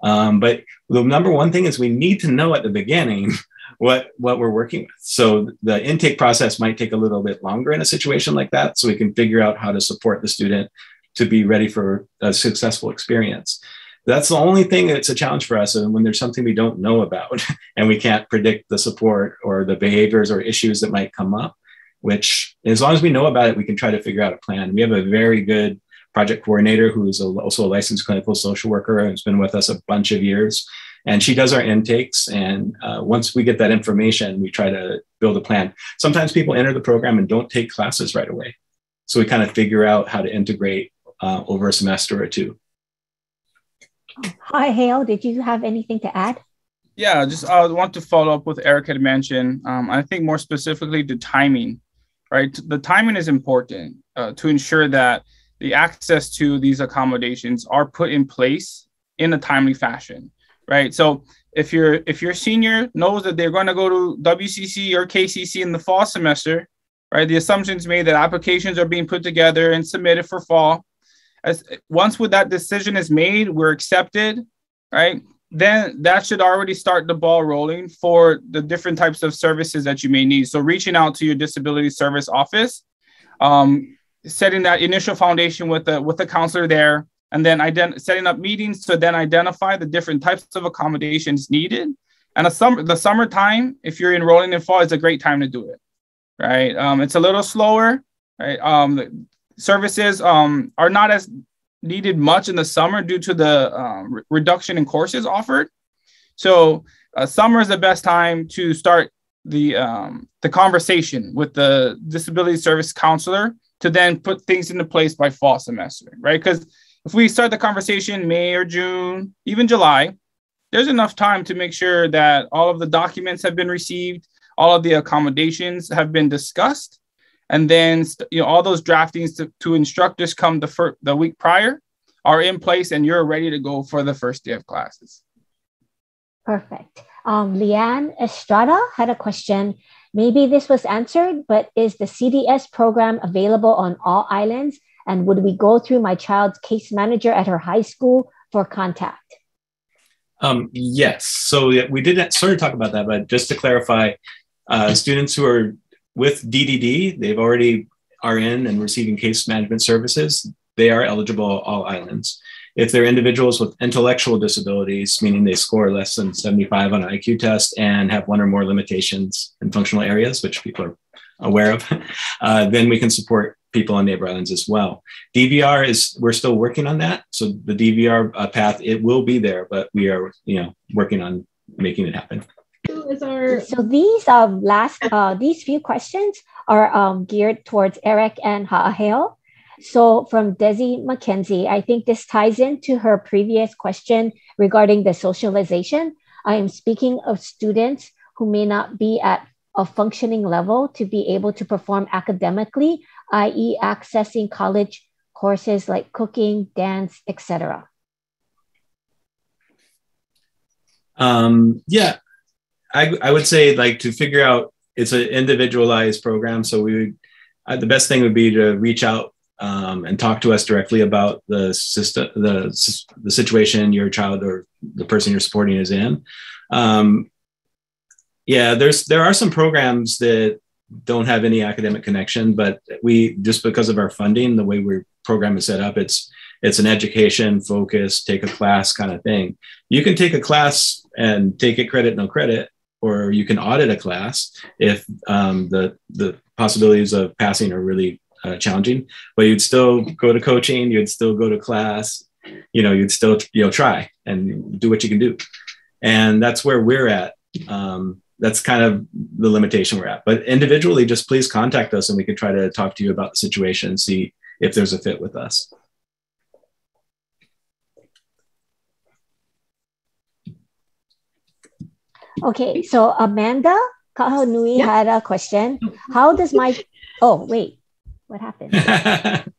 Um, but the number one thing is we need to know at the beginning what what we're working with. So the intake process might take a little bit longer in a situation like that, so we can figure out how to support the student to be ready for a successful experience. That's the only thing that's a challenge for us. And when there's something we don't know about <laughs> and we can't predict the support or the behaviors or issues that might come up, which as long as we know about it, we can try to figure out a plan. We have a very good project coordinator who is also a licensed clinical social worker has been with us a bunch of years and she does our intakes and uh, once we get that information we try to build a plan. Sometimes people enter the program and don't take classes right away. So we kind of figure out how to integrate uh, over a semester or two. Hi hale. Did you have anything to add? Yeah just i want to follow up with eric had mentioned um, i think more specifically the timing right? The timing is important uh, to ensure that the access to these accommodations are put in place in a timely fashion right? So if your if your senior knows that they're going to go to WCC or KCC in the fall semester, right? The assumptions made that applications are being put together and submitted for fall. As once with that decision is made, we're accepted, right? Then that should already start the ball rolling for the different types of services that you may need. So reaching out to your disability service office, um, setting that initial foundation with the with the counselor there, and then ident- setting up meetings to then identify the different types of accommodations needed. And the summer, the summertime, if you're enrolling in fall, is a great time to do it, right? Um, it's a little slower, right? Um, services um, are not as needed much in the summer due to the um, re- reduction in courses offered. So uh, summer is the best time to start the um, the conversation with the disability service counselor to then put things into place by fall semester, right? Because if we start the conversation May or June, even July, there's enough time to make sure that all of the documents have been received, all of the accommodations have been discussed. And then, you know, all those draftings to, to instructors come the, fir- the week prior are in place and you're ready to go for the first day of classes. Perfect. Um, Leanne Estrada had a question. Maybe this was answered, but is the CDS program available on all islands? And would we go through my child's case manager at her high school for contact? Um, yes. So we did sort of talk about that, but just to clarify, uh, students who are with DDD, they've already are in and receiving case management services. They are eligible all islands. If they're individuals with intellectual disabilities, meaning they score less than 75 on an IQ test and have one or more limitations in functional areas, which people are aware of, <laughs> uh, then we can support people on neighbor islands as well. DVR is we're still working on that. So the DVR uh, path it will be there, but we are you know working on making it happen. Our... So these um last uh these few questions are um geared towards Eric and Ha'aheo. So from Desi McKenzie, I think this ties into her previous question regarding the socialization. I am speaking of students who may not be at a functioning level to be able to perform academically, i.e., accessing college courses like cooking, dance, etc. Um, yeah, I, I would say like to figure out it's an individualized program. So we would, uh, the best thing would be to reach out um, and talk to us directly about the system, the, the situation your child or the person you're supporting is in. Um, yeah, there's there are some programs that don't have any academic connection, but we just because of our funding, the way we program is set up, it's it's an education focus, take a class kind of thing. You can take a class and take it credit no credit, or you can audit a class if um, the the possibilities of passing are really uh, challenging. But you'd still go to coaching, you'd still go to class, you know, you'd still you know try and do what you can do, and that's where we're at. Um, that's kind of the limitation we're at. But individually, just please contact us and we can try to talk to you about the situation and see if there's a fit with us. Okay, so Amanda Kahanui yeah. had a question. How does my oh wait, what happened? <laughs>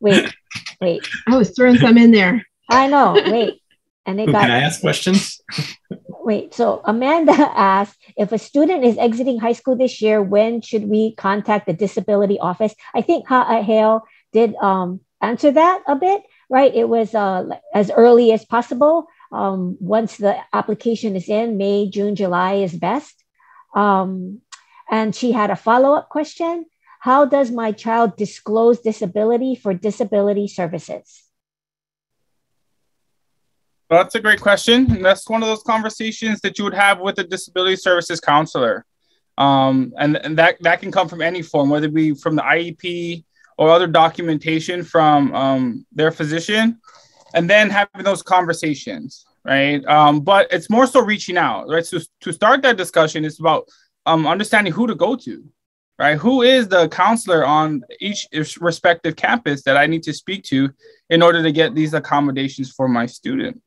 wait, wait. I was throwing some in there. I know. Wait, and it got. Can I ask questions? Wait, so Amanda <laughs> asked if a student is exiting high school this year, when should we contact the disability office? I think Hale did um, answer that a bit, right? It was uh, as early as possible. Um, once the application is in, May, June, July is best. Um, and she had a follow up question How does my child disclose disability for disability services? Well, that's a great question. And that's one of those conversations that you would have with a disability services counselor. Um, and, and that, that can come from any form, whether it be from the IEP or other documentation from um, their physician, and then having those conversations, right? Um, but it's more so reaching out, right? So to start that discussion, it's about um, understanding who to go to, right? Who is the counselor on each respective campus that I need to speak to in order to get these accommodations for my student?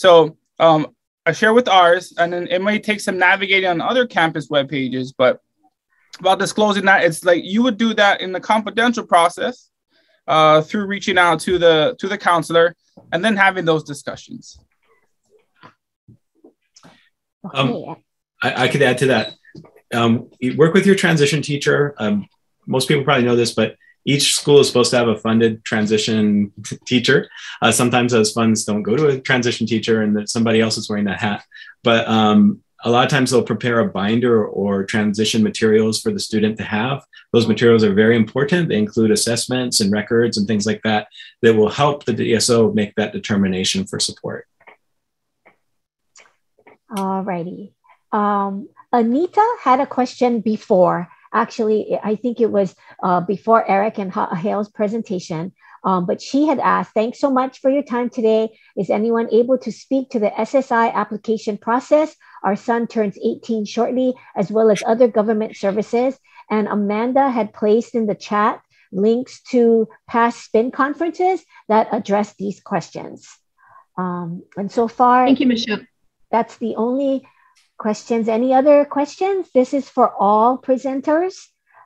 So um, I share with ours, and then it may take some navigating on other campus web pages, but about disclosing that, it's like you would do that in the confidential process uh, through reaching out to the to the counselor and then having those discussions. Um, I, I, could add to that. Um, work with your transition teacher. Um, most people probably know this, but each school is supposed to have a funded transition t- <laughs> teacher. Uh, sometimes those funds don't go to a transition teacher and that somebody else is wearing that hat. But um, a lot of times they'll prepare a binder or transition materials for the student to have. Those materials are very important. They include assessments and records and things like that that will help the DSO make that determination for support. All righty. Um, Anita had a question before Actually, I think it was uh, before Eric and Hale's presentation. Um, but she had asked, thanks so much for your time today. Is anyone able to speak to the SSI application process? Our son turns 18 shortly, as well as other government services. And Amanda had placed in the chat links to past spin conferences that address these questions. Um, and so far, thank you, Michelle. That's the only questions. Any other questions? This is for all presenters.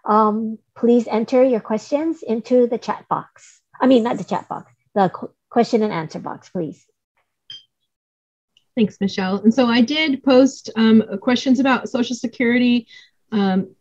Um, please enter your questions into the chat box. I mean, not the chat box, the question and answer box, please. Thanks, Michelle. And so I did post um, questions about Social Security um,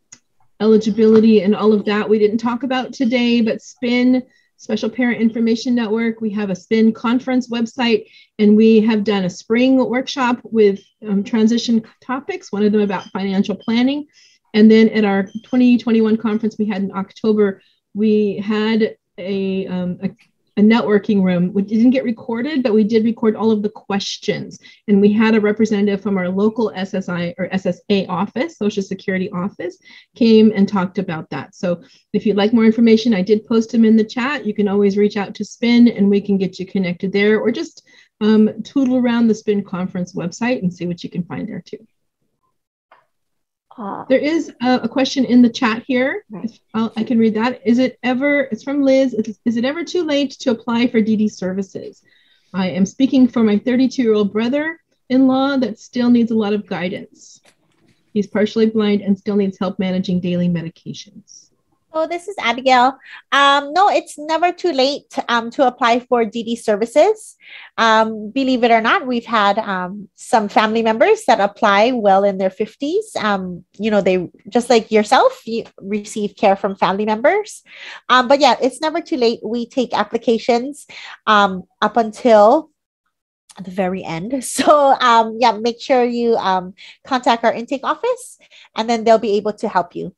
eligibility and all of that. We didn't talk about today, but SPIN, Special Parent Information Network, we have a SPIN conference website, and we have done a spring workshop with um, transition topics, one of them about financial planning. And then at our 2021 conference we had in October, we had a, um, a a networking room. We didn't get recorded, but we did record all of the questions. And we had a representative from our local SSI or SSA office, Social Security office, came and talked about that. So if you'd like more information, I did post them in the chat. You can always reach out to SPIN and we can get you connected there or just um, tootle around the SPIN conference website and see what you can find there too. Uh, there is a, a, question in the chat here. Right. I can read that. Is it ever, it's from Liz, is, is it ever too late to apply for DD services? I am speaking for my 32 year old brother in law that still needs a lot of guidance. He's partially blind and still needs help managing daily medications. Oh, this is Abigail. Um, no, it's never too late to, um, to apply for DD services. Um, believe it or not, we've had um, some family members that apply well in their 50s. Um, you know, they just like yourself, you receive care from family members. Um, but yeah, it's never too late. We take applications up until the very end. <laughs> So yeah, make sure you contact our intake office and then they'll be able to help you.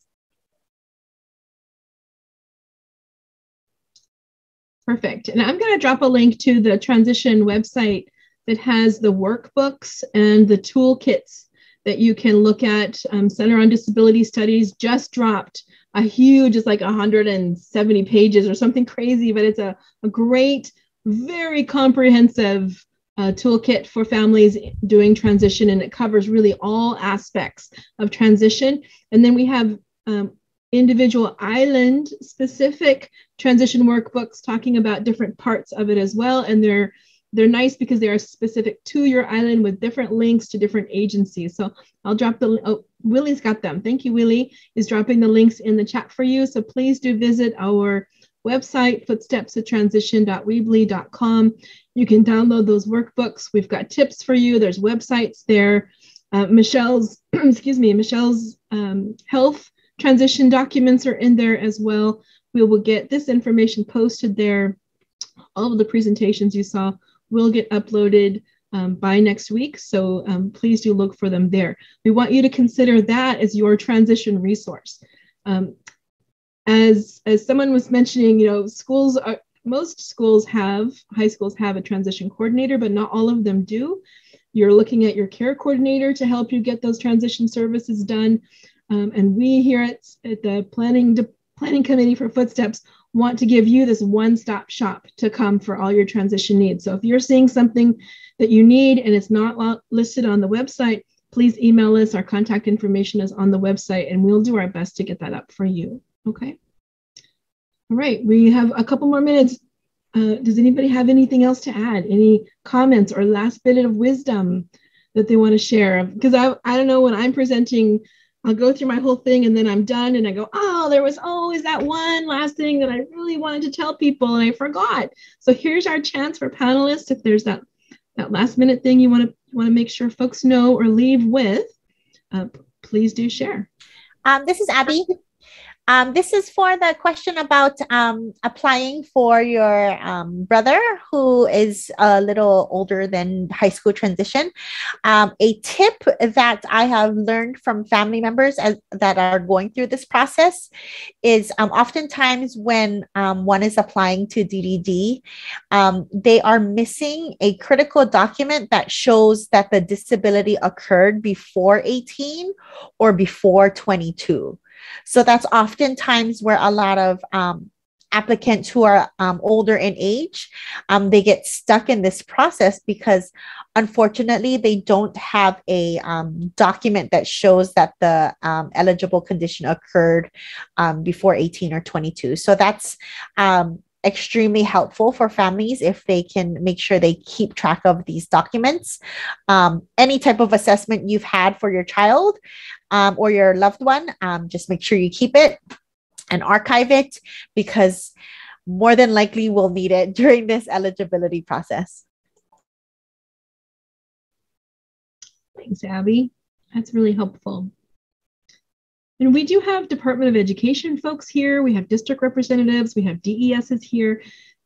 Perfect. And I'm going to drop a link to the transition website that has the workbooks and the toolkits that you can look at. Um, Center on Disability Studies just dropped a huge, it's like 170 pages or something crazy, but it's a, a great, very comprehensive uh, toolkit for families doing transition, and it covers really all aspects of transition. And then we have um, individual island specific transition workbooks talking about different parts of it as well. And they're they're nice because they are specific to your island with different links to different agencies. So I'll drop the, oh, Willie's got them. Thank you, Willie, is dropping the links in the chat for you. So please do visit our website, footstepsofTransition.weebly.com. You can download those workbooks. We've got tips for you. There's websites there. Uh, Michelle's, <clears throat> excuse me, Michelle's um, health transition documents are in there as well. We will get this information posted there. All of the presentations you saw will get uploaded um, by next week. So um, please do look for them there. We want you to consider that as your transition resource. Um, as, as someone was mentioning, you know, schools are, most schools have, high schools have a transition coordinator, but not all of them do. You're looking at your care coordinator to help you get those transition services done. Um, and we here at, at the planning, de- planning committee for Footsteps want to give you this one-stop shop to come for all your transition needs. So if you're seeing something that you need and it's not listed on the website, please email us. Our contact information is on the website and we'll do our best to get that up for you. Okay. All right, we have a couple more minutes. Uh, does anybody have anything else to add? Any comments or last bit of wisdom that they want to share? Because I, I don't know when I'm presenting I'll go through my whole thing and then I'm done and I go, oh, there was always that one last thing that I really wanted to tell people and I forgot. So here's our chance for panelists. If there's that that last minute thing you want to want to make sure folks know or leave with, uh, please do share. Um, this is Abby. Um, this is for the question about um, applying for your um, brother who is a little older than high school transition. Um, a tip that I have learned from family members as, that are going through this process is um, oftentimes when um, one is applying to DDD, they are missing a critical document that shows that the disability occurred before 18 or before 22. So that's oftentimes where a lot of um, applicants who are um, older in age um, they get stuck in this process because unfortunately they don't have a um, document that shows that the um, eligible condition occurred um, before 18 or 22 so that's um, extremely helpful for families if they can make sure they keep track of these documents. Um, any type of assessment you've had for your child um, or your loved one, um, just make sure you keep it and archive it because more than likely we'll need it <laughs> during this eligibility process. Thanks, Abby. That's really helpful. And we do have Department of Education folks here. We have district representatives. We have DESs here.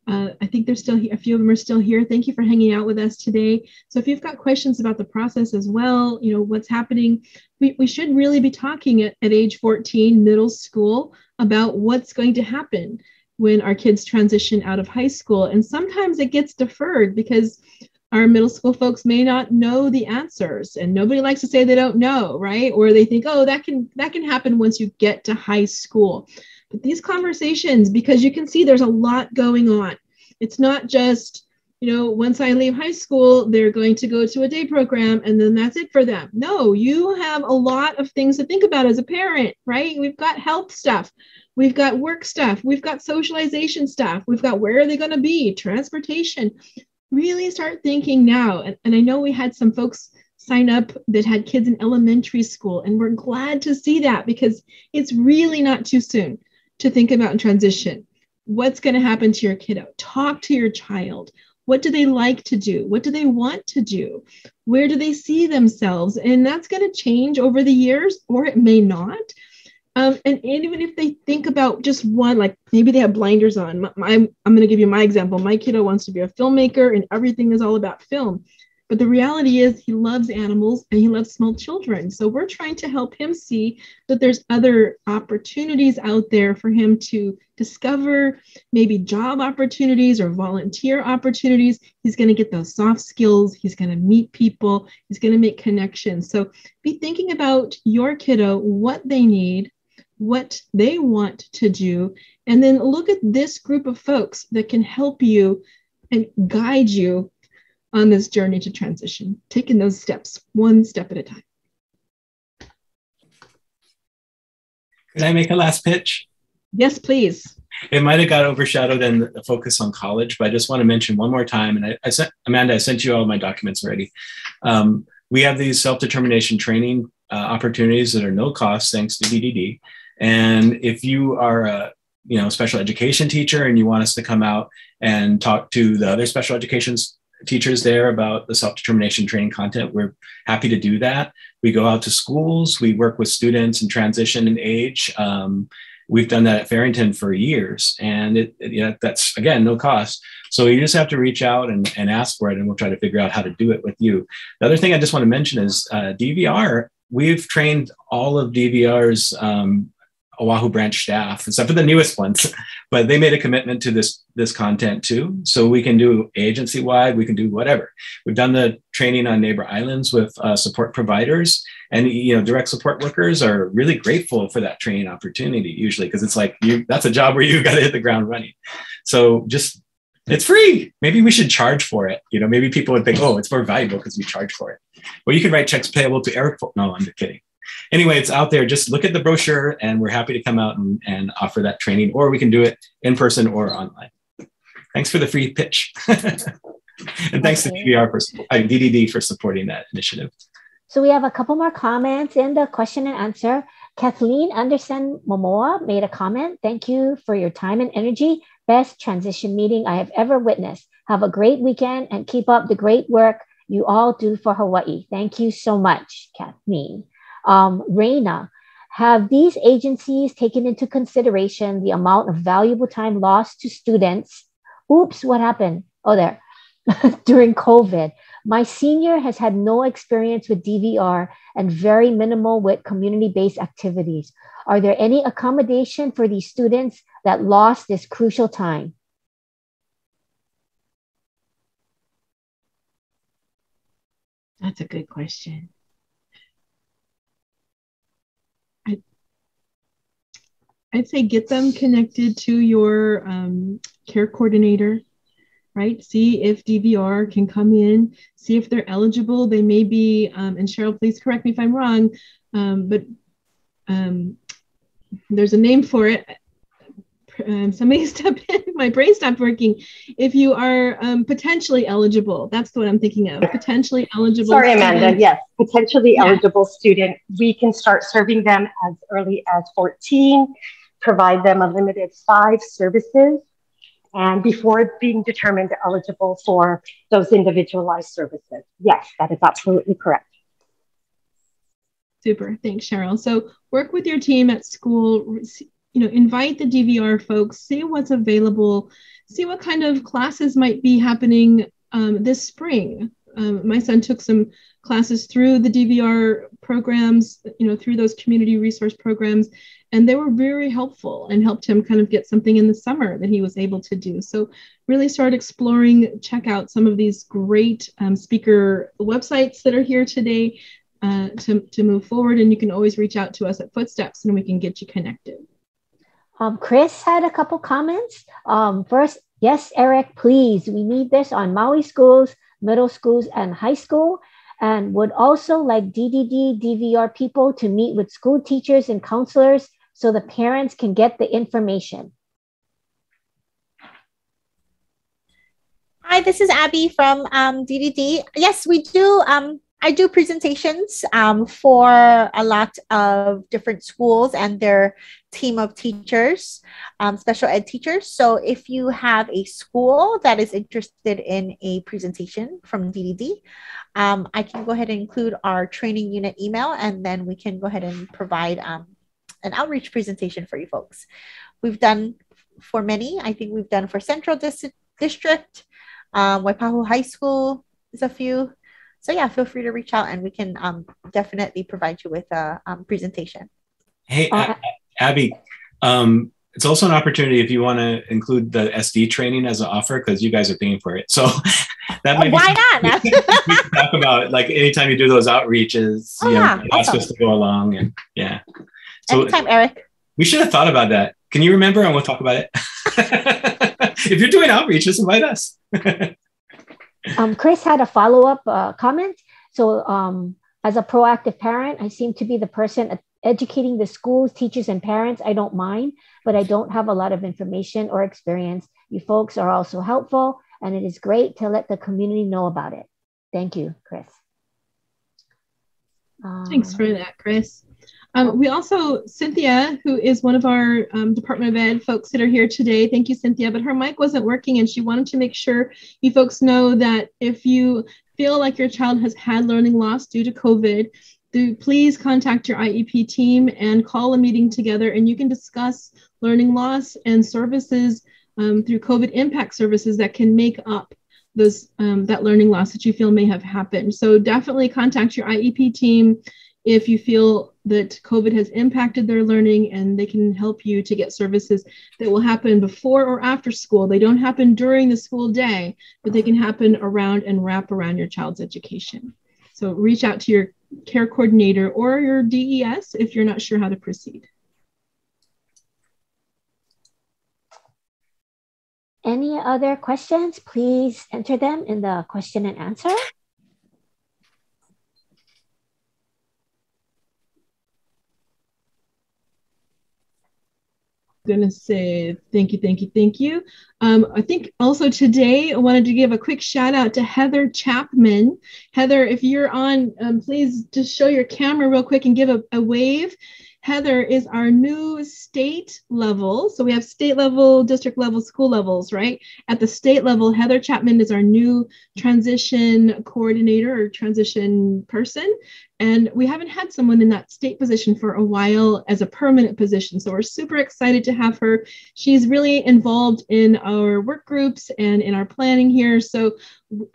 Uh, I think there's still a few of them are still here. Thank you for hanging out with us today. So if you've got questions about the process as well, you know, what's happening, we, we should really be talking at, at age 14, middle school, about what's going to happen when our kids transition out of high school. And sometimes it gets deferred because our middle school folks may not know the answers and nobody likes to say they don't know right? Or they think oh that can that can happen once you get to high school. But these conversations because you can see there's a lot going on. It's not just you know once i leave high school they're going to go to a day program and then that's it for them. No you have a lot of things to think about as a parent right? We've got health stuff. We've got work stuff. We've got socialization stuff. We've got where are they going to be? Transportation really start thinking now. And, and I know we had some folks sign up that had kids in elementary school, and we're glad to see that because it's really not too soon to think about transition. What's going to happen to your kiddo? Talk to your child. What do they like to do? What do they want to do? Where do they see themselves? And that's going to change over the years, or it may not. Um, and even if they think about just one, like maybe they have blinders on. My, my, I'm going to give you my example. My kiddo wants to be a filmmaker and everything is all about film. But the reality is, he loves animals and he loves small children. So we're trying to help him see that there's other opportunities out there for him to discover, maybe job opportunities or volunteer opportunities. He's going to get those soft skills. He's going to meet people. He's going to make connections. So be thinking about your kiddo, what they need, what they want to do, and then look at this group of folks that can help you and guide you on this journey to transition, taking those steps one step at a time. Could I make a last pitch? Yes, please. It might have got overshadowed in the focus on college, but I just want to mention one more time. And I, I sent Amanda, I sent you all my documents already. Um, we have these self determination training uh, opportunities that are no cost thanks to DDD. And if you are a you know special education teacher and you want us to come out and talk to the other special education teachers there about the self-determination training content we're happy to do that. We go out to schools we work with students in transition and age. Um, we've done that at farrington for years and it, it, yeah, that's again no cost. So you just have to reach out and, and ask for it and we'll try to figure out how to do it with you. The other thing i just want to mention is uh, dvr we've trained all of dvr's um, Oahu branch staff, except for the newest ones, but they made a commitment to this this content too. So we can do agency wide, we can do whatever. We've done the training on neighbor islands with uh, support providers, and you know, direct support workers are really grateful for that training opportunity usually because it's like you that's a job where you <laughs> got to hit the ground running. So just it's free. Maybe we should charge for it. You know, maybe people would think, oh, it's more valuable because we charge for it. Well, you can write checks payable to Eric. No, I'm just kidding anyway, it's out there. Just look at the brochure and we're happy to come out and, and offer that training, or we can do it in person or online. Thanks for the free pitch. <laughs> and thanks okay. to DDR for, uh, DDD for supporting that initiative. So we have a couple more comments in the question and answer. Kathleen Anderson Momoa made a comment. Thank you for your time and energy. Best transition meeting I have ever witnessed. Have a great weekend and keep up the great work you all do for Hawaii. Thank you so much, Kathleen um, RAINA, have these agencies taken into consideration the amount of valuable time lost to students? Oops, what happened? Oh, there. <laughs> During COVID, my senior has had no experience with DVR and very minimal with community based activities. Are there any accommodation for these students that lost this crucial time? That's a good question. I'd say get them connected to your um, care coordinator, right? See if DVR can come in, see if they're eligible. They may be, um, and Cheryl, please correct me if I'm wrong, um, but um, there's a name for it. um, somebody <laughs> step in, my brain stopped working. If you are um, potentially eligible, that's what I'm thinking of. Potentially eligible. Sorry, Amanda. Yes, potentially yeah. eligible student. We can start serving them as early as 14, provide them a limited five services, and before being determined eligible for those individualized services. Yes, that is absolutely correct. Super. Thanks, Cheryl. So work with your team at school, you know, invite the DVR folks, see what's available, see what kind of classes might be happening um, this spring. Um, my son took some classes through the DVR programs, you know, through those community resource programs, and they were very helpful and helped him kind of get something in the summer that he was able to do. So really start exploring, check out some of these great um, speaker websites that are here today uh, to, to move forward. And you can always reach out to us at Footsteps and we can get you connected. Um, Chris had a couple comments. Um, first, yes, Eric, please, we need this on Maui schools, middle schools, and high school. And would also like DDD, DVR people to meet with school teachers and counselors so the parents can get the information. Hi, this is Abby from um, DDD. Yes, we do um, I do presentations um, for a lot of different schools and their team of teachers, um, special ed teachers. So if you have a school that is interested in a presentation from DDD, um, I can go ahead and include our training unit email and then we can go ahead and provide um, an outreach presentation for you folks. We've done for many, I think we've done for Central Dis- District, um, Waipahu High School is a few so yeah, feel free to reach out and we can um, definitely provide you with a um, presentation. Hey, uh, Abby, um, it's also an opportunity if you want to include the SD training as an offer because you guys are paying for it. So <laughs> that might be why not? we can talk about like anytime you do those outreaches, oh, you know, yeah, ask awesome. us to go along and yeah. So anytime, Eric. We should have thought about that. Can you remember? And we'll talk about it. <laughs> if you're doing outreach, just invite us. <laughs> Um, Chris had a follow up uh, comment. So, um, as a proactive parent, I seem to be the person educating the schools, teachers, and parents. I don't mind, but I don't have a lot of information or experience. You folks are also helpful, and it is great to let the community know about it. Thank you, Chris. Um, Thanks for that, Chris. Um, we also, Cynthia, who is one of our um, Department of Ed folks that are here today, thank you, Cynthia, but her mic wasn't working and she wanted to make sure you folks know that if you feel like your child has had learning loss due to COVID, do please contact your IEP team and call a meeting together and you can discuss learning loss and services um, through COVID impact services that can make up those um, that learning loss that you feel may have happened. So definitely contact your IEP team if you feel that COVID has impacted their learning and they can help you to get services that will happen before or after school. They don't happen during the school day, but they can happen around and wrap around your child's education. So reach out to your care coordinator or your DES if you're not sure how to proceed. Any other questions? Please enter them in the question and answer. To say thank you, thank you, thank you. Um, I think also today I wanted to give a quick shout out to Heather Chapman. Heather, if you're on, um, please just show your camera real quick and give a, a wave. Heather is our new state level. So we have state level, district level, school levels, right? At the state level, Heather Chapman is our new transition coordinator or transition person. And we haven't had someone in that state position for a while as a permanent position. So we're super excited to have her. She's really involved in our work groups and in our planning here. So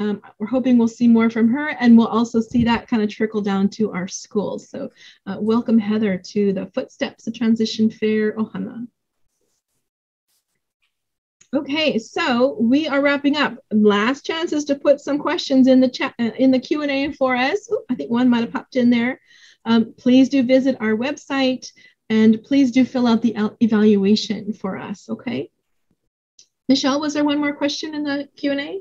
um, we're hoping we'll see more from her and we'll also see that kind of trickle down to our schools. So uh, welcome Heather to the Footsteps of Transition Fair Ohana. Okay, so we are wrapping up. Last chances to put some questions in the chat uh, in the Q and A for us. Ooh, I think one might have popped in there. Um, please do visit our website and please do fill out the evaluation for us. Okay. Michelle, was there one more question in the Q and A?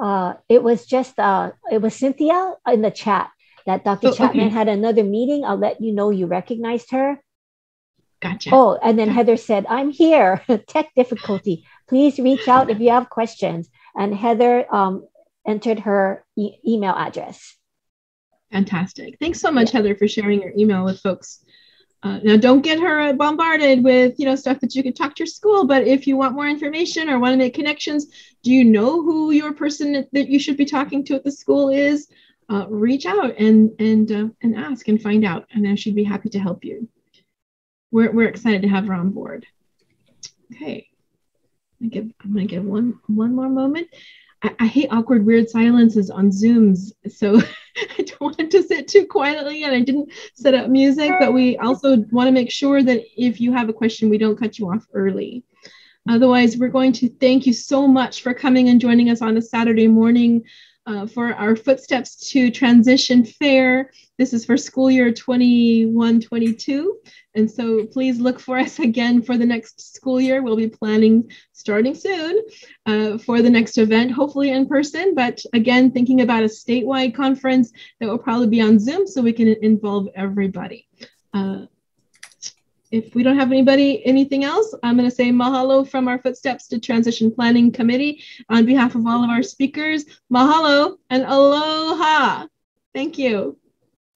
Uh, it was just uh, it was Cynthia in the chat. that Dr. Oh, Chapman okay. had another meeting. I'll let you know you recognized her. Gotcha. Oh, and then Heather said, I'm here. <laughs> Tech difficulty. Please reach out if you have questions. And Heather um, entered her e- email address. Fantastic. Thanks so much, Heather, for sharing your email with folks. Uh, now, don't get her bombarded with you know stuff that you can talk to your school. But if you want more information or want to make connections, do you know who your person that you should be talking to at the school is? Uh, reach out and and uh, and ask and find out, and then she'd be happy to help you. We're we're excited to have her on board. Okay, I give I'm gonna give one one more moment. I, I hate awkward, weird silences on Zooms, so <laughs> I don't want to sit too quietly, and I didn't set up music. But we also want to make sure that if you have a question, we don't cut you off early. Otherwise, we're going to thank you so much for coming and joining us on a Saturday morning uh, for our Footsteps to Transition Fair. This is for school year 21 22. And so please look for us <laughs> again for the next school year. We'll be planning starting soon uh, for the next event, hopefully in person. But again, thinking about a statewide conference that will probably be on Zoom so we can involve everybody. Uh, if we don't have anybody, anything else, I'm going to say mahalo from our Footsteps to Transition Planning Committee on behalf of all of our speakers. Mahalo and aloha. Thank you.